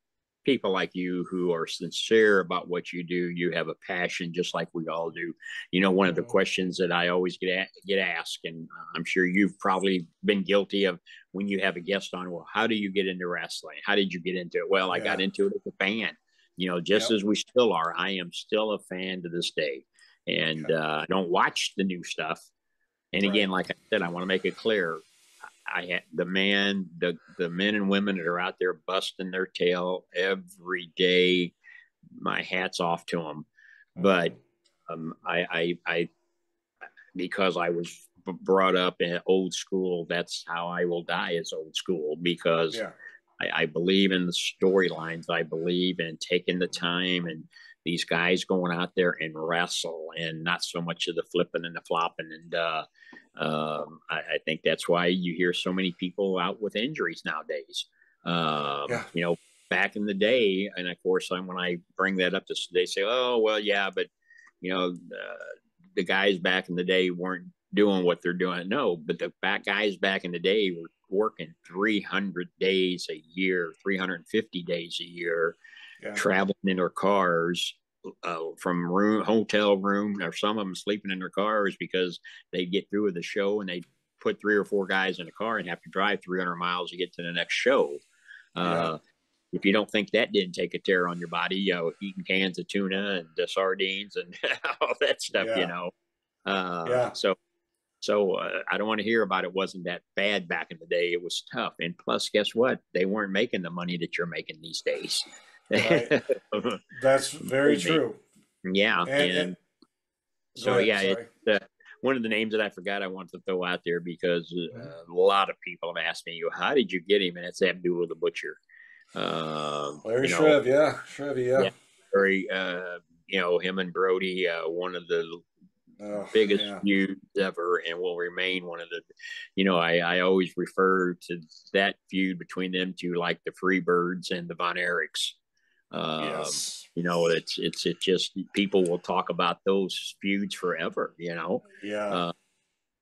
people like you who are sincere about what you do, you have a passion just like we all do. You know, one of the Mhm. questions that I always get a- get asked, and I'm sure you've probably been guilty of when you have a guest on. Well, how do you get into wrestling? How did you get into it? Well, I got into it as a fan. You know, just Yep. as we still are. I am still a fan to this day, and uh, I don't watch the new stuff. And Right. again, like I said, I want to make it clear. I had the man, the the men and women that are out there busting their tail every day. My hats off to them. But um, I, I, I, because I was brought up in old school, that's how I will die as old school because yeah, I, I believe in the storylines. I believe in taking the time and these guys going out there and wrestle and not so much of the flipping and the flopping. And uh, um, I, I think that's why you hear so many people out with injuries nowadays. Um, Yeah. You know, back in the day, and of course, when I bring that up, to, they say, "Oh, well, yeah, but you know, uh, the guys back in the day weren't doing what they're doing." No, but the back guys back in the day were working 300 days a year, 350 days a year, yeah, traveling in their cars uh, from room hotel room, or some of them sleeping in their cars because they get through with the show and they put three or four guys in a car and have to drive 300 miles to get to the next show. Uh, If you don't think that didn't take a tear on your body, you know, eating cans of tuna and uh, sardines and all that stuff, Yeah. you know. Uh, Yeah. So, so uh, I don't want to hear about it. Wasn't that bad back in the day? It was tough. And plus, guess what? They weren't making the money that you're making these days. Right. that's very true. yeah. And- And, and- so, ahead, yeah, it's uh, one of the names that I forgot I wanted to throw out there because uh, Mm-hmm. a lot of people have asked me, "You, "How did you get him?" And it's Abdullah the Butcher. Um, Larry you know, Shrev, yeah, Shrev, yeah. Yeah. very, uh, you know, him and Brody, uh, one of the Oh, biggest yeah. feuds ever and will remain one of the you know I, I always refer to that feud between them to like the freebirds and the von erichs um, yes. you know it's it's it just people will talk about those feuds forever you know Yeah. uh,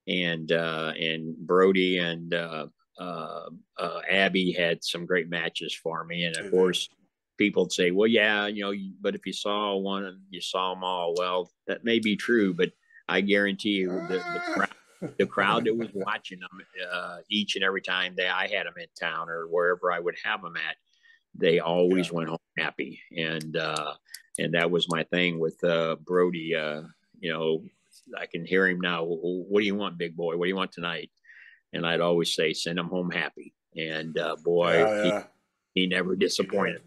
and uh and brody and uh uh, uh, Abby had some great matches for me, and of Did course, people would say, "Well, yeah, you know, but if you saw one, you saw them all." Well, that may be true, but I guarantee you, the, the crowd, the crowd that was watching them uh, each and every time that I had them in town or wherever I would have them at, they always Yeah. went home happy, and uh, and that was my thing with uh, Brody. Uh, you know, I can hear him now. What do you want, big boy? What do you want tonight? And I'd always say, send him home happy. And uh, boy, Yeah, he- yeah. he never disappointed.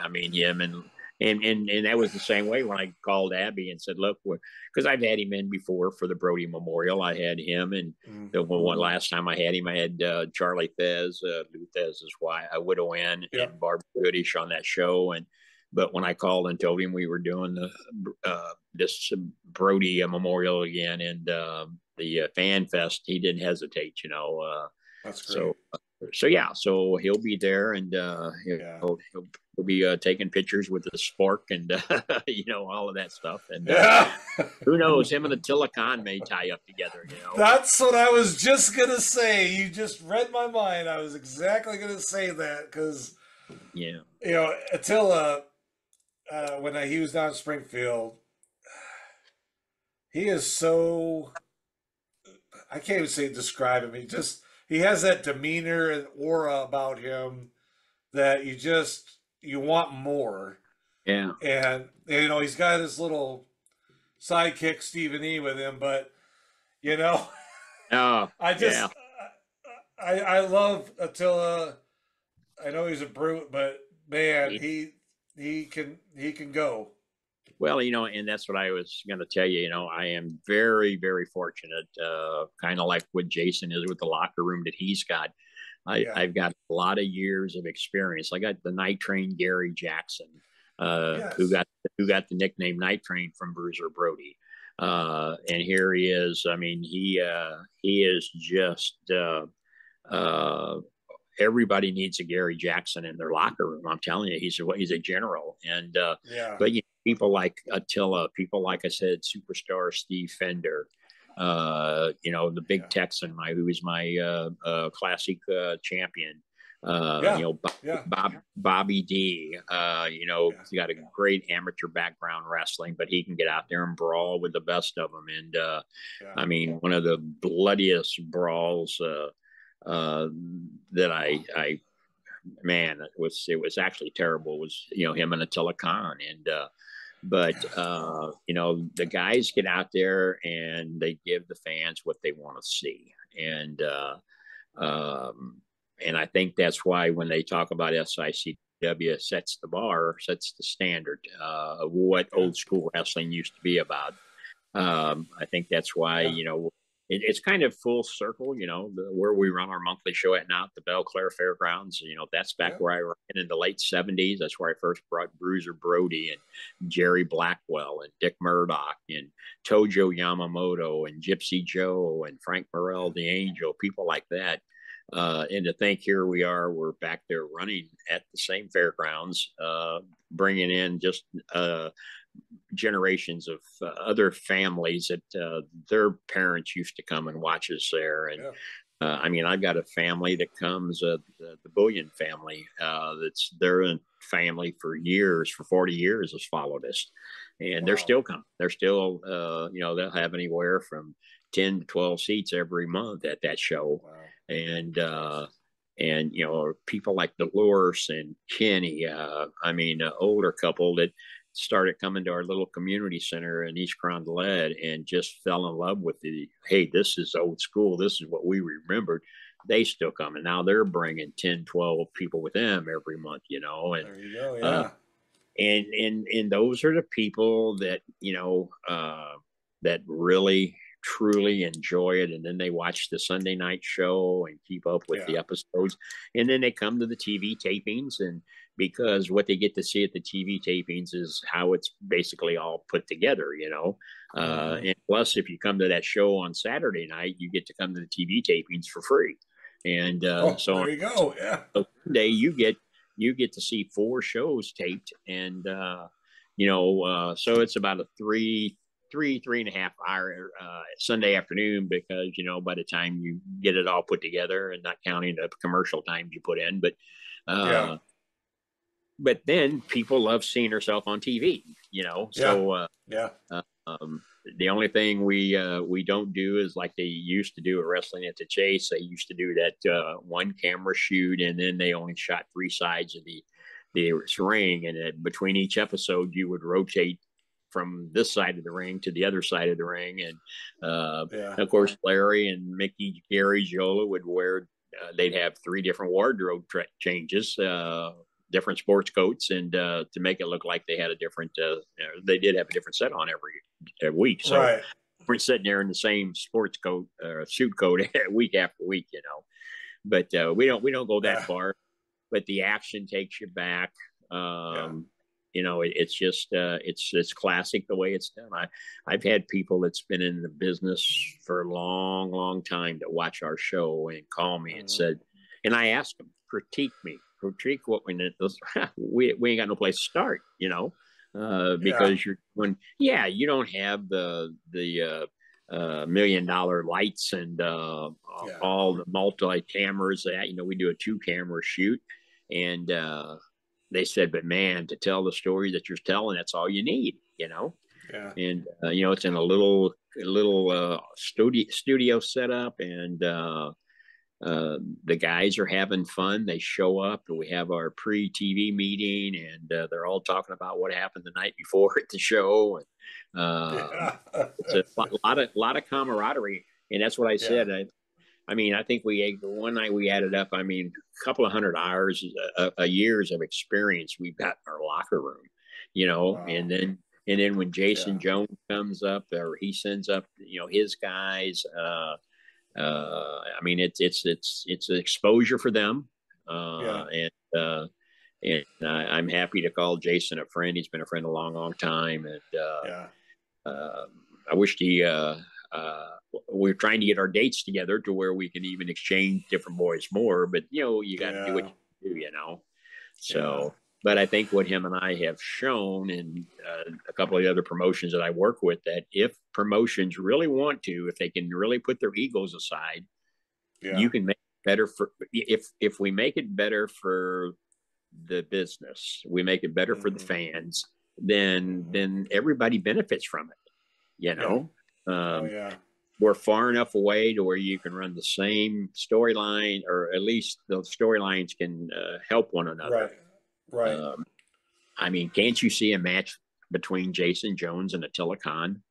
I mean, him and and and and that was the same way when I called Abby and said, "Look, because I've had him in before for the Brody Memorial. I had him, and Mm. the one, one last time I had him, I had uh, Charlie Thesz, uh, Lou Thesz's wife, a widow in, Yeah. and Barbara Goodish on that show. And but when I called and told him we were doing the uh, this Brody uh, Memorial again and um the uh, Fan Fest, he didn't hesitate. You know. Uh, That's great. so, so yeah, so he'll be there, and uh, he'll, Yeah. he'll, he'll be uh, taking pictures with the spark, and uh, you know all of that stuff. And uh, yeah. who knows, him and Attila Khan may tie up together. You know, That's what I was just gonna say. You just read my mind. I was exactly gonna say that because yeah, you know Attila, uh, when I, he was down in Springfield, he is so. I can't even say describe him. He just he has that demeanor and aura about him that you just you want more. yeah, and you know he's got his little sidekick Stephen E with him, but you know oh, I just Yeah. I I love Attila. I know he's a brute, but man, he he can he can go. Well, you know, and that's what I was going to tell you. You know, I am very, very fortunate, uh, kind of like what Jason is with the locker room that he's got. I, Yeah. I've got a lot of years of experience. I got the night train Gary Jackson, uh, who got who got the nickname Night Train from Bruiser Brody. Uh, and here he is. I mean, he uh, he is just uh, uh, everybody needs a Gary Jackson in their locker room. I'm telling you, he's a he's a general, and uh, Yeah, but you people like Attila, people like I said, superstar Steve Fender, uh, you know, the big Yeah. Texan, my who is my uh, uh, classic uh, champion. Uh, Yeah. You know, Bob, yeah, Bob Bobby D. Uh, you know, he's got a great amateur background wrestling, but he can get out there and brawl with the best of them. And uh. I mean, one of the bloodiest brawls uh, uh, that I, I, man, it was it was actually terrible. Was you know him and Attila Khan, and uh, but uh, you know the guys get out there and they give the fans what they want to see, and uh, um, and I think that's why when they talk about SICW sets the bar, sets the standard uh, of what old school wrestling used to be about. Um, I think that's why you know it, it's kind of full circle. You know the, where we run our monthly show at now at the Belle-Clair Fairgrounds. You know that's back Yeah. where I ran in the late '70s. That's where I first brought Bruiser Brody and Jerry Blackwell and Dick Murdoch and Tojo Yamamoto and Gypsy Joe and Frank Morel the Angel, people like that. Uh, and to think here we are, we're back there running at the same fairgrounds, uh, bringing in just uh, generations of uh, other families that uh, their parents used to come and watch us there. And Yeah. uh, I mean, I've got a family that comes, uh, the, the Bullion family, uh, that's their family for years, for 40 years has followed us. And they're still coming. They're still, uh, you know, they'll have anywhere from 10 to 12 seats every month at that show Wow. and uh and you know people like Dolores and Kenny uh I mean an older couple that started coming to our little community center in East Carondelet and just fell in love with the hey this is old school this is what we remembered they still come and now they're bringing 10 12 people with them every month you know and There you go. Yeah. Uh, and and and those are the people that you know uh, that really truly enjoy it and then they watch the sunday night show and keep up with the episodes and then they come to the tv tapings and because what they get to see at the tv tapings is how it's basically all put together you know uh, Mhm. and plus if you come to that show on saturday night you get to come to the tv tapings for free and uh, oh, so there you go. Yeah. so day you get you get to see four shows taped and uh you know uh so it's about a three three three and a half hour uh, Sunday afternoon because you know by the time you get it all put together and not counting the commercial times you put in, but uh, Yeah. But then people love seeing herself on TV, you know. So uh, Yeah. um, the only thing we uh, we don't do is like they used to do at wrestling at the chase. They used to do that uh, one camera shoot, and then they only shot three sides of the the ring, and uh, between each episode, you would rotate from this side of the ring to the other side of the ring, and uh, Yeah. of course, Larry and Mickey Garagiola would wear. Uh, they'd have three different wardrobe tra- changes, uh, different sports coats, and uh, to make it look like they had a different. Uh, uh, they did have a different set on every, every week, so right. we're sitting there in the same sports coat or suit coat week after week, you know. But uh, we don't we don't go that Yeah. far. But the action takes you back. Um, You know, it, it's just uh, it's it's classic the way it's done. I I've had people that's been in the business for a long, long time to watch our show and call me and Mhm. said, and I asked them, critique me, critique what we we we ain't got no place to start, you know, uh, because you're when yeah, you don't have the the uh, uh, million dollar lights and uh, Yeah. all the multi cameras that you know we do a two camera shoot and uh, they said but man to tell the story that you're telling that's all you need you know Yeah. and uh, you know it's in a little little uh, studio studio setup and uh, uh, the guys are having fun they show up and we have our pre-tv meeting and uh, they're all talking about what happened the night before at the show and uh, yeah. it's a lot, of lot of camaraderie, and that's what I said. I, I mean, I think we one night we added up. I mean, a couple of hundred hours, a, a years of experience we've got in our locker room, you know. Wow. And then and then when Jason Yeah. Jones comes up, or he sends up, you know, his guys. Uh, I mean, it's it's it's it's an exposure for them, uh, Yeah. and. Uh, and I, I'm happy to call Jason a friend. He's been a friend a long, long time, and uh, yeah. uh, I wish he, uh, uh, we're trying to get our dates together to where we can even exchange different boys more, but you know, you got to do what you do, you know? So, but I think what him and I have shown and uh, a couple of the other promotions that I work with that if promotions really want to, if they can really put their egos aside, Yeah. you can make it better for, if, if we make it better for the business, we make it better for the Mhm. fans, then, Mhm. then everybody benefits from it you know oh, um, yeah. we're far enough away to where you can run the same storyline or at least the storylines can uh, help one another Right. Right. um, i mean can't you see a match between jason jones and attila khan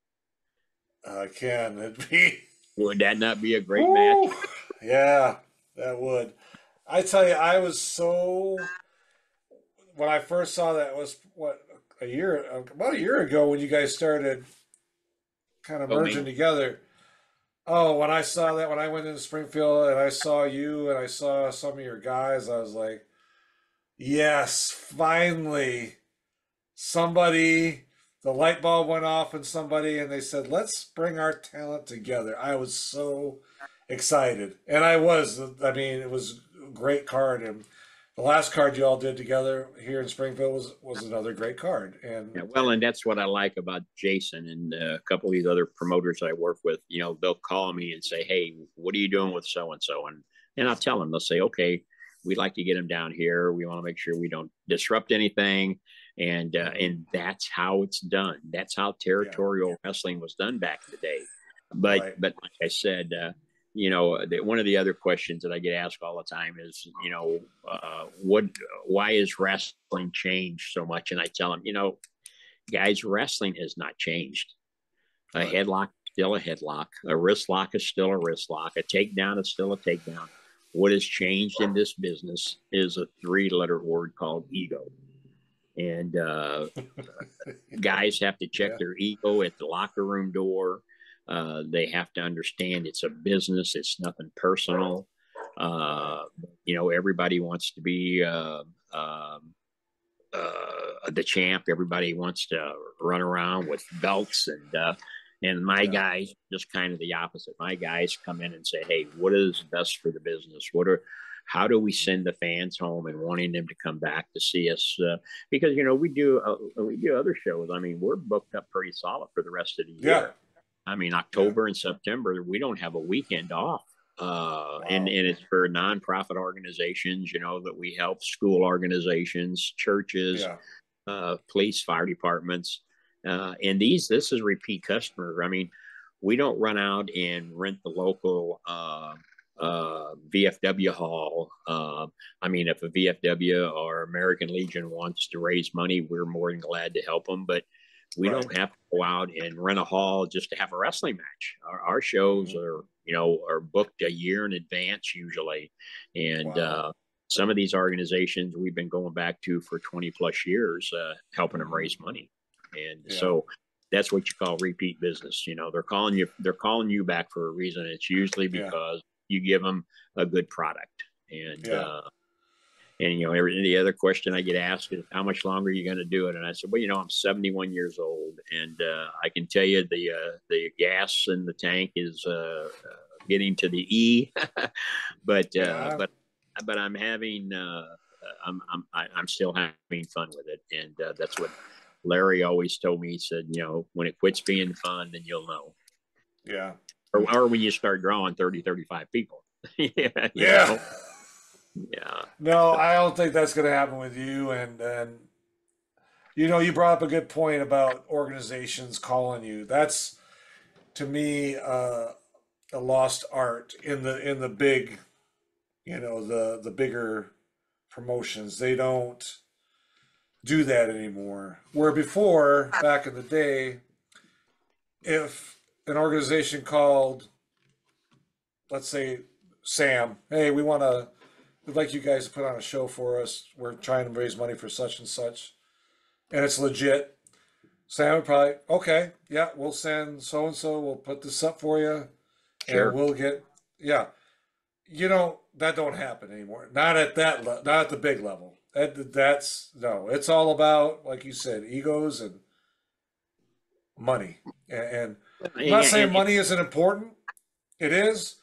I can. It'd be. would that not be a great match Yeah, that would. I tell you, I was so. When I first saw that was what a year about a year ago when you guys started kind of Oh, me? merging together. Oh, when I saw that when I went into Springfield and I saw you and I saw some of your guys, I was like, yes, finally, somebody. The light bulb went off and somebody, and they said, "Let's bring our talent together." I was so excited, and I was. I mean, it was a great card, and the last card you all did together here in Springfield was was another great card. And Yeah, well, and that's what I like about Jason and uh, a couple of these other promoters I work with. You know, they'll call me and say, "Hey, what are you doing with so and so?" And and I'll tell them. They'll say, "Okay, we'd like to get them down here. We want to make sure we don't disrupt anything." And uh, and that's how it's done. That's how territorial wrestling was done back in the day. But Right. but like I said, uh, you know, the, one of the other questions that I get asked all the time is, you know, uh, what, why is wrestling changed so much? And I tell them, you know, guys, wrestling has not changed. A headlock is still a headlock. A wrist lock is still a wrist lock. A takedown is still a takedown. What has changed in this business is a three-letter word called ego. And uh, guys have to check Yeah. their ego at the locker room door. Uh, they have to understand it's a business. It's nothing personal. Uh, you know, everybody wants to be uh, um, uh, the champ. Everybody wants to run around with belts, and uh, and my Yeah. guys just kind of the opposite. My guys come in and say, "Hey, what is best for the business? What are how do we send the fans home and wanting them to come back to see us? Uh, because you know we do uh, we do other shows. I mean, we're booked up pretty solid for the rest of the year. Yeah. I mean, October and September, we don't have a weekend off. Uh, Wow. and, and it's for nonprofit organizations, you know, that we help school organizations, churches, Yeah. uh, police, fire departments. Uh, and these, this is repeat customer. I mean, we don't run out and rent the local uh, uh, VFW hall. Uh, I mean, if a VFW or American Legion wants to raise money, we're more than glad to help them. But we Right. don't have to go out and rent a hall just to have a wrestling match. Our, our shows are, you know, are booked a year in advance usually, and Wow. uh, some of these organizations we've been going back to for 20 plus years, uh, helping them raise money. And Yeah. so that's what you call repeat business. You know, they're calling you, they're calling you back for a reason. It's usually Yeah. because you give them a good product. And, Yeah. uh, and you know, every, the other question I get asked is, "How much longer are you going to do it?" And I said, "Well, you know, I'm 71 years old, and uh, I can tell you the uh, the gas in the tank is uh, uh, getting to the E, but uh, Yeah. but but I'm having uh, I'm I'm I'm still having fun with it, and uh, that's what Larry always told me. He said, "You know, when it quits being fun, then you'll know, Yeah. or, or when you start drawing 30, 35 people." yeah, Yeah. know? yeah. No, I don't think that's going to happen with you. And and you know, you brought up a good point about organizations calling you. That's to me uh, a lost art in the in the big, you know, the the bigger promotions. They don't do that anymore. Where before, back in the day, if an organization called, let's say Sam, hey, we want to we'd like you guys to put on a show for us. We're trying to raise money for such and such, and it's legit. Sam would probably, okay, yeah, we'll send so and so. We'll put this up for you, Sure. and we'll get, yeah. You know that don't happen anymore. Not at that, le- not at the big level. That that's no. It's all about, like you said, egos and money. And, and I'm not saying money isn't important. It is,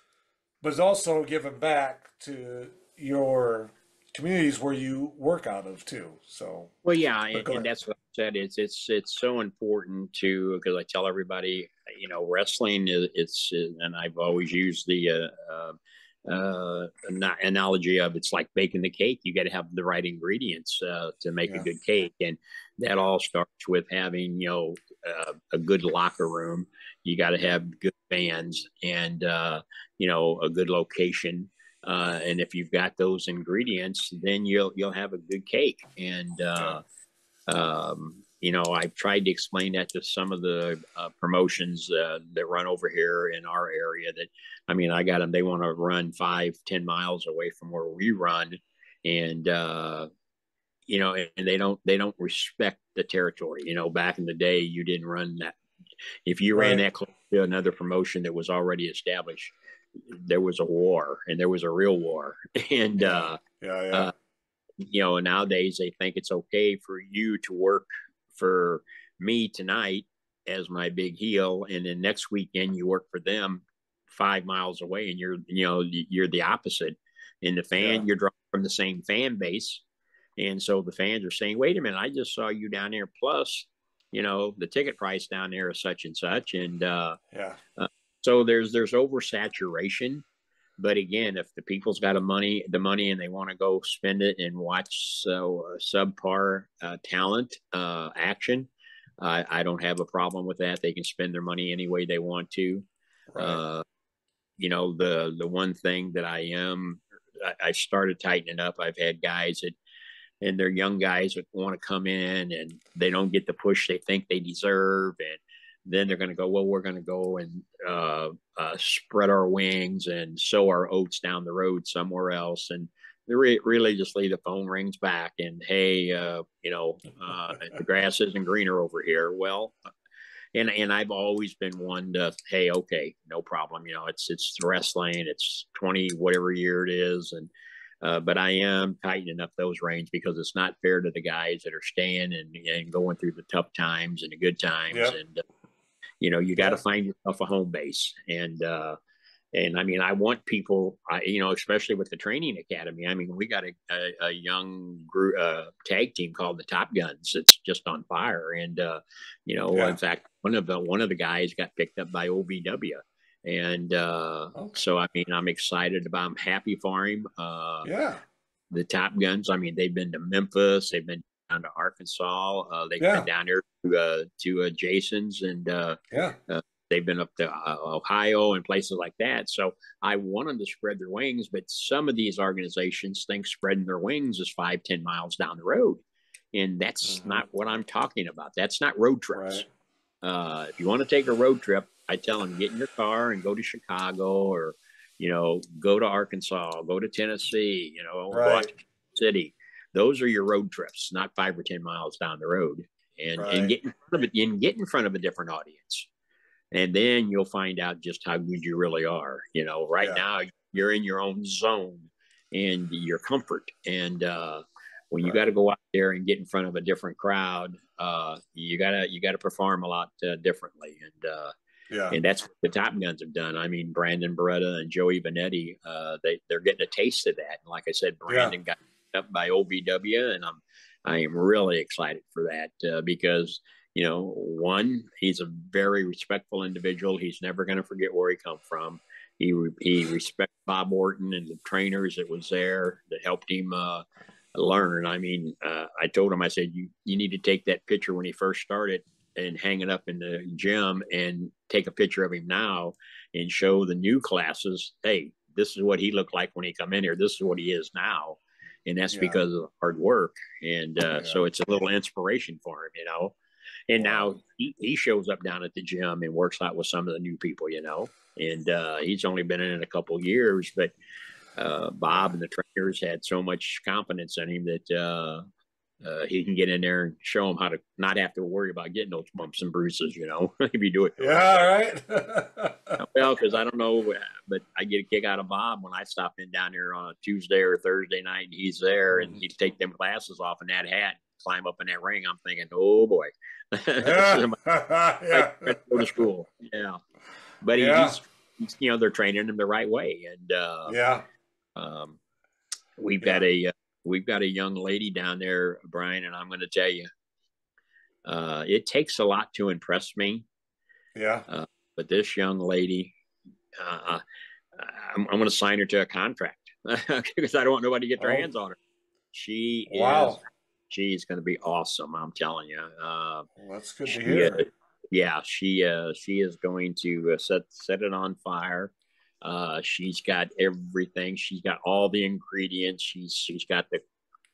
but it's also giving back to your communities where you work out of too. So Well, yeah, and, and that's what I said. It's it's it's so important to because I tell everybody, you know, wrestling is it's and I've always used the uh, uh, uh, analogy of it's like baking the cake. You got to have the right ingredients uh, to make Yeah. a good cake, and that all starts with having you know uh, a good locker room. You got to have good fans and uh, you know a good location. Uh, and if you've got those ingredients, then you'll you'll have a good cake. And uh, um, you know, I've tried to explain that to some of the uh, promotions uh, that run over here in our area. That I mean, I got them. They want to run five, ten miles away from where we run, and uh, you know, and they don't they don't respect the territory. You know, back in the day, you didn't run that. If you ran Right. that close to another promotion that was already established, there was a war, and there was a real war. And uh, yeah, yeah, Uh, you know, nowadays they think it's okay for you to work for me tonight as my big heel, and then next weekend you work for them five miles away, and you're, you know, you're the opposite. And the fan, Yeah. you're drawing from the same fan base, and so the fans are saying, "Wait a minute, I just saw you down there. Plus, you know, the ticket price down there is such and such, and uh, yeah, so there's there's oversaturation but again if the people's got a money the money and they want to go spend it and watch so uh, subpar uh, talent uh, action I I don't have a problem with that. They can spend their money any way they want to. Right. uh, you know the the one thing that I am I, I started tightening up. I've had guys that and they're young guys that want to come in and they don't get the push they think they deserve and then they're going to go well we're going to go and uh, uh, spread our wings and sow our oats down the road somewhere else. And re- really just leave the phone rings back and hey uh, you know uh, the grass isn't greener over here. Well and and I've always been one to hey okay no problem. You know it's it's wrestling it's 20 whatever year it is. And uh, but I am tightening up those reins because it's not fair to the guys that are staying and, and going through the tough times and the good times. Yep. and uh, you know you got to find yourself a home base and uh, and I mean, I want people, I, you know, especially with the training academy. I mean, we got a, a, a young group, uh, tag team called the Top Guns. It's just on fire, and uh, you know, Yeah. in fact, one of the one of the guys got picked up by OVW, and uh, Okay. so I mean, I'm excited about. I'm happy for him. Uh, Yeah. the Top Guns. I mean, they've been to Memphis, they've been down to Arkansas, uh, they've Yeah. been down there to uh, to uh, Jason's, and uh, Yeah. they've been up to uh, Ohio and places like that. So I want them to spread their wings, but some of these organizations think spreading their wings is five, ten miles down the road. And that's Mhm. not what I'm talking about. That's not road trips. Right. Uh, if you want to take a road trip, I tell them get in your car and go to Chicago or, you know, go to Arkansas, go to Tennessee, you know, Right. City. Those are your road trips, not five or ten miles down the road. And Right. and get in front of it and get in front of a different audience. And then you'll find out just how good you really are. You know, right Yeah. now you're in your own zone and your comfort. And uh when you Right. got to go out there and get in front of a different crowd, uh, you gotta you gotta perform a lot uh, differently, and uh, Yeah. and that's what the Top Guns have done. I mean, Brandon Beretta and Joey Benetti, uh, they they're getting a taste of that. And like I said, Brandon got up by OVW, and I'm I am really excited for that uh, because you know, one, he's a very respectful individual. He's never going to forget where he come from. He he respects Bob Orton and the trainers that was there that helped him uh, learn. I mean, uh, I told him, I said, you you need to take that picture when he first started and hang it up in the gym and take a picture of him now and show the new classes, hey, this is what he looked like when he come in here. This is what he is now. And that's Yeah. because of hard work. And uh, Yeah. so it's a little inspiration for him, you know. And Wow. now he, he shows up down at the gym and works out with some of the new people, you know. And uh, he's only been in it a couple years, but uh, Bob and the trainers had so much confidence in him that uh, he can get in there and show them how to not have to worry about getting those bumps and bruises, you know, if you do it. Yeah. Right. well, because I don't know, uh, but I get a kick out of Bob when I stop in down there on a Tuesday or Thursday night, and he's there, and he'd take them glasses off and that hat, climb up in that ring. I'm thinking, oh boy, yeah. yeah. Go to school. Yeah, but he, Yeah. he's, he's, you know, they're training him the right way, and uh, Yeah. um, we've got a uh, we've got a young lady down there, Brian, and I'm going to tell you, uh, it takes a lot to impress me Yeah. but this young lady, uh, I'm, I'm going to sign her to a contract because I don't want nobody to get their Oh. hands on her. She is, Wow. she's going to be awesome. I'm telling you. Uh, Well, that's good to hear. uh, yeah, she, uh, she is going to uh, set, set it on fire. Uh, she's got everything. She's got all the ingredients. She's, she's got the,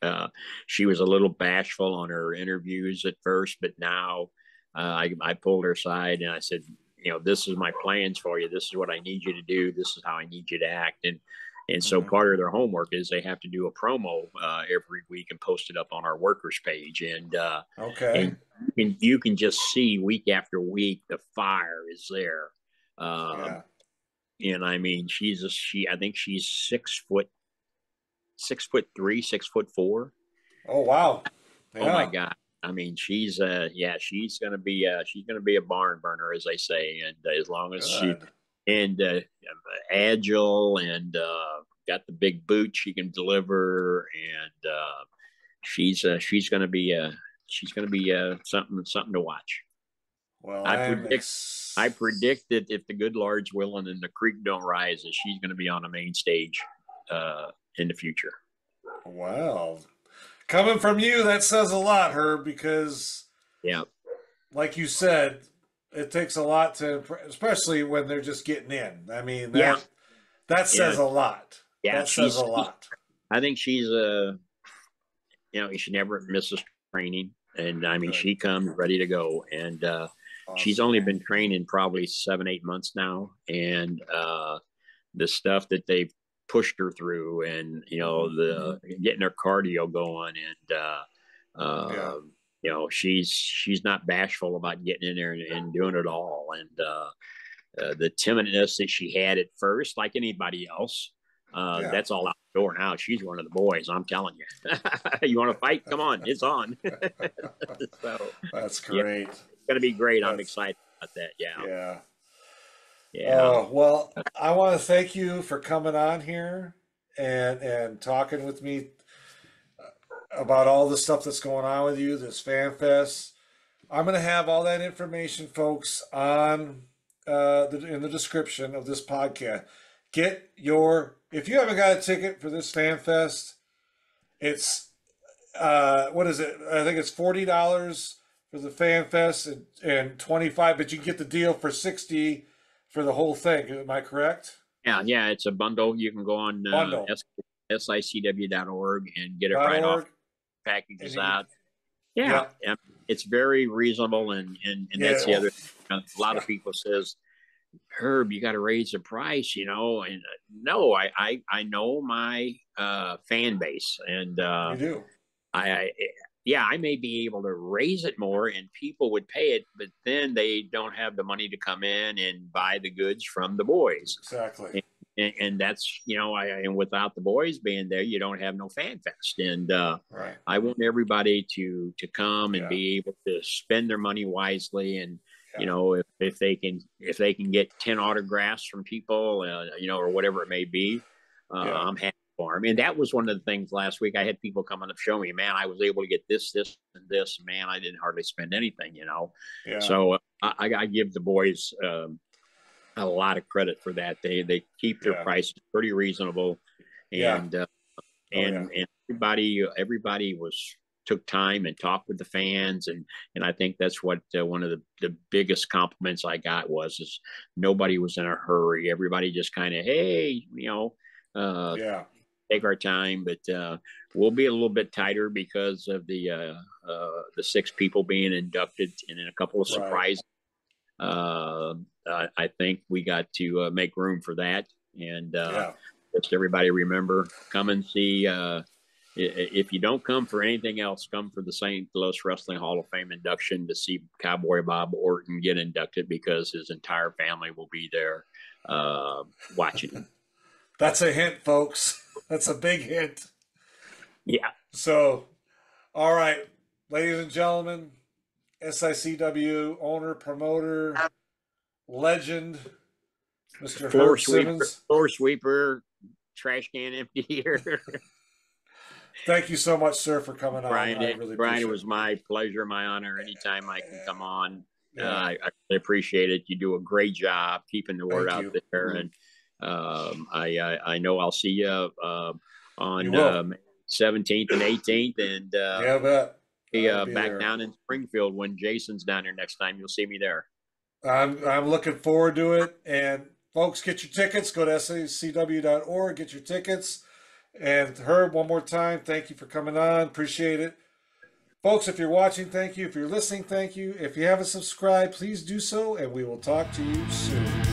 uh, she was a little bashful on her interviews at first, but now, uh, I, I pulled her aside and I said, you know, this is my plans for you. This is what I need you to do. This is how I need you to act. And and so Mhm. part of their homework is they have to do a promo uh, every week and post it up on our workers page. And uh, Okay. and you can, you can just see week after week the fire is there. Um, Yeah. And I mean, she's a, she. I think she's six foot, six foot three, six foot four. Oh wow. Oh my god! I mean, she's uh, yeah, she's gonna be uh, she's gonna be a barn burner, as they say, and uh, as long as she and uh, agile and uh, got the big boots she can deliver, and uh, she's uh, she's gonna be uh, she's gonna be uh, something something to watch. Well, I I'm predict- I predict that if the good Lord's willing and the creek don't rise, that she's going to be on the main stage uh, in the future. Wow, coming from you, that says a lot, Herb, because Yeah, like you said, it takes a lot to, especially when they're just getting in. I mean, that, Yeah. that says Yeah. a lot. yeah, that says a lot. I think she's a, you know, she never misses training, and I mean, Good. she comes ready to go, and uh, she's only been training probably seven, eight months now, and uh, the stuff that they've pushed her through, and you know, the getting her cardio going, and uh, uh, Yeah. you know, she's she's not bashful about getting in there and, and doing it all, and uh, uh, the timidness that she had at first, like anybody else. Uh, Yeah. That's all out the door now. She's one of the boys. I'm telling you. you want to fight? Come on, it's on. so That's Yeah. Great. gonna be great. I'm excited about that. Yeah. Yeah. Yeah. Oh, well, I want to thank you for coming on here and and talking with me about all the stuff that's going on with you, this fan fest. I'm going to have all that information, folks, on uh, the, in the description of this podcast. Get your if you haven't got a ticket for this fan fest, it's uh, what is it? I think it's forty dollars for the fan fest and, and twenty five, but you can get the deal for sixty for the whole thing. Am I correct? Yeah, yeah, it's a bundle. You can go on uh, sicw.org and get it right off packages out. Yeah, yeah, it's very reasonable, and and, and that's the Yeah. other. A lot of people says, Herb, you got to raise the price, you know. And uh, no, I I, I know my uh, fan base, and uh, You do. I, I yeah, I may be able to raise it more, and people would pay it, but then they don't have the money to come in and buy the goods from the boys Exactly. and, and that's you know I and without the boys being there, you don't have no fan fest. And uh, Right. I want everybody to to come and Yeah. be able to spend their money wisely. And Yeah. you know if, if they can if they can get ten autographs from people, uh, you know, or whatever it may be, uh, Yeah. I'm happy for. And that was one of the things last week. I had people coming up show me, man, I was able to get this, this, and this. Man, I didn't hardly spend anything, you know. Yeah. So uh, I, I give the boys um, a lot of credit for that. They they keep their Yeah. prices pretty reasonable, Yeah. and uh, Oh, and and everybody everybody was took time and talked with the fans, and and I think that's what uh, one of the the biggest compliments I got was is nobody was in a hurry. Everybody just kind of hey, you know. Uh, yeah. Take our time, but uh, we'll be a little bit tighter because of the uh, uh, the six people being inducted and then a couple of Right. surprises. Uh, I, I think we got to uh, make room for that, and uh, Yeah. just everybody remember come and see. Uh, if you don't come for anything else, come for the St. Louis Wrestling Hall of Fame induction to see Cowboy Bob Orton get inducted because his entire family will be there uh, watching. That's a hint, folks. That's a big hint. Yeah. So, all right, ladies and gentlemen, SICW owner, promoter, legend, Mr. floor Herb sweeper, Simmons. floor sweeper, trash can empty here. Thank you so much, sir, for coming on. Brian, I it, really Brian, it was my pleasure, my honor. Anytime I can come on, uh, I, I appreciate it. You do a great job keeping the word Thank out you. there, and um, I, I I know I'll see you uh, on will. um, 17th and 18th, and uh, yeah, uh, be back there. down in Springfield when Jason's down here next time. You'll see me there. I'm I'm looking forward to it. And folks, get your tickets. Go to sicw.org, get your tickets. And Herb, one more time, thank you for coming on. Appreciate it. Folks, if you're watching, thank you. If you're listening, thank you. If you haven't subscribed, please do so, and we will talk to you soon.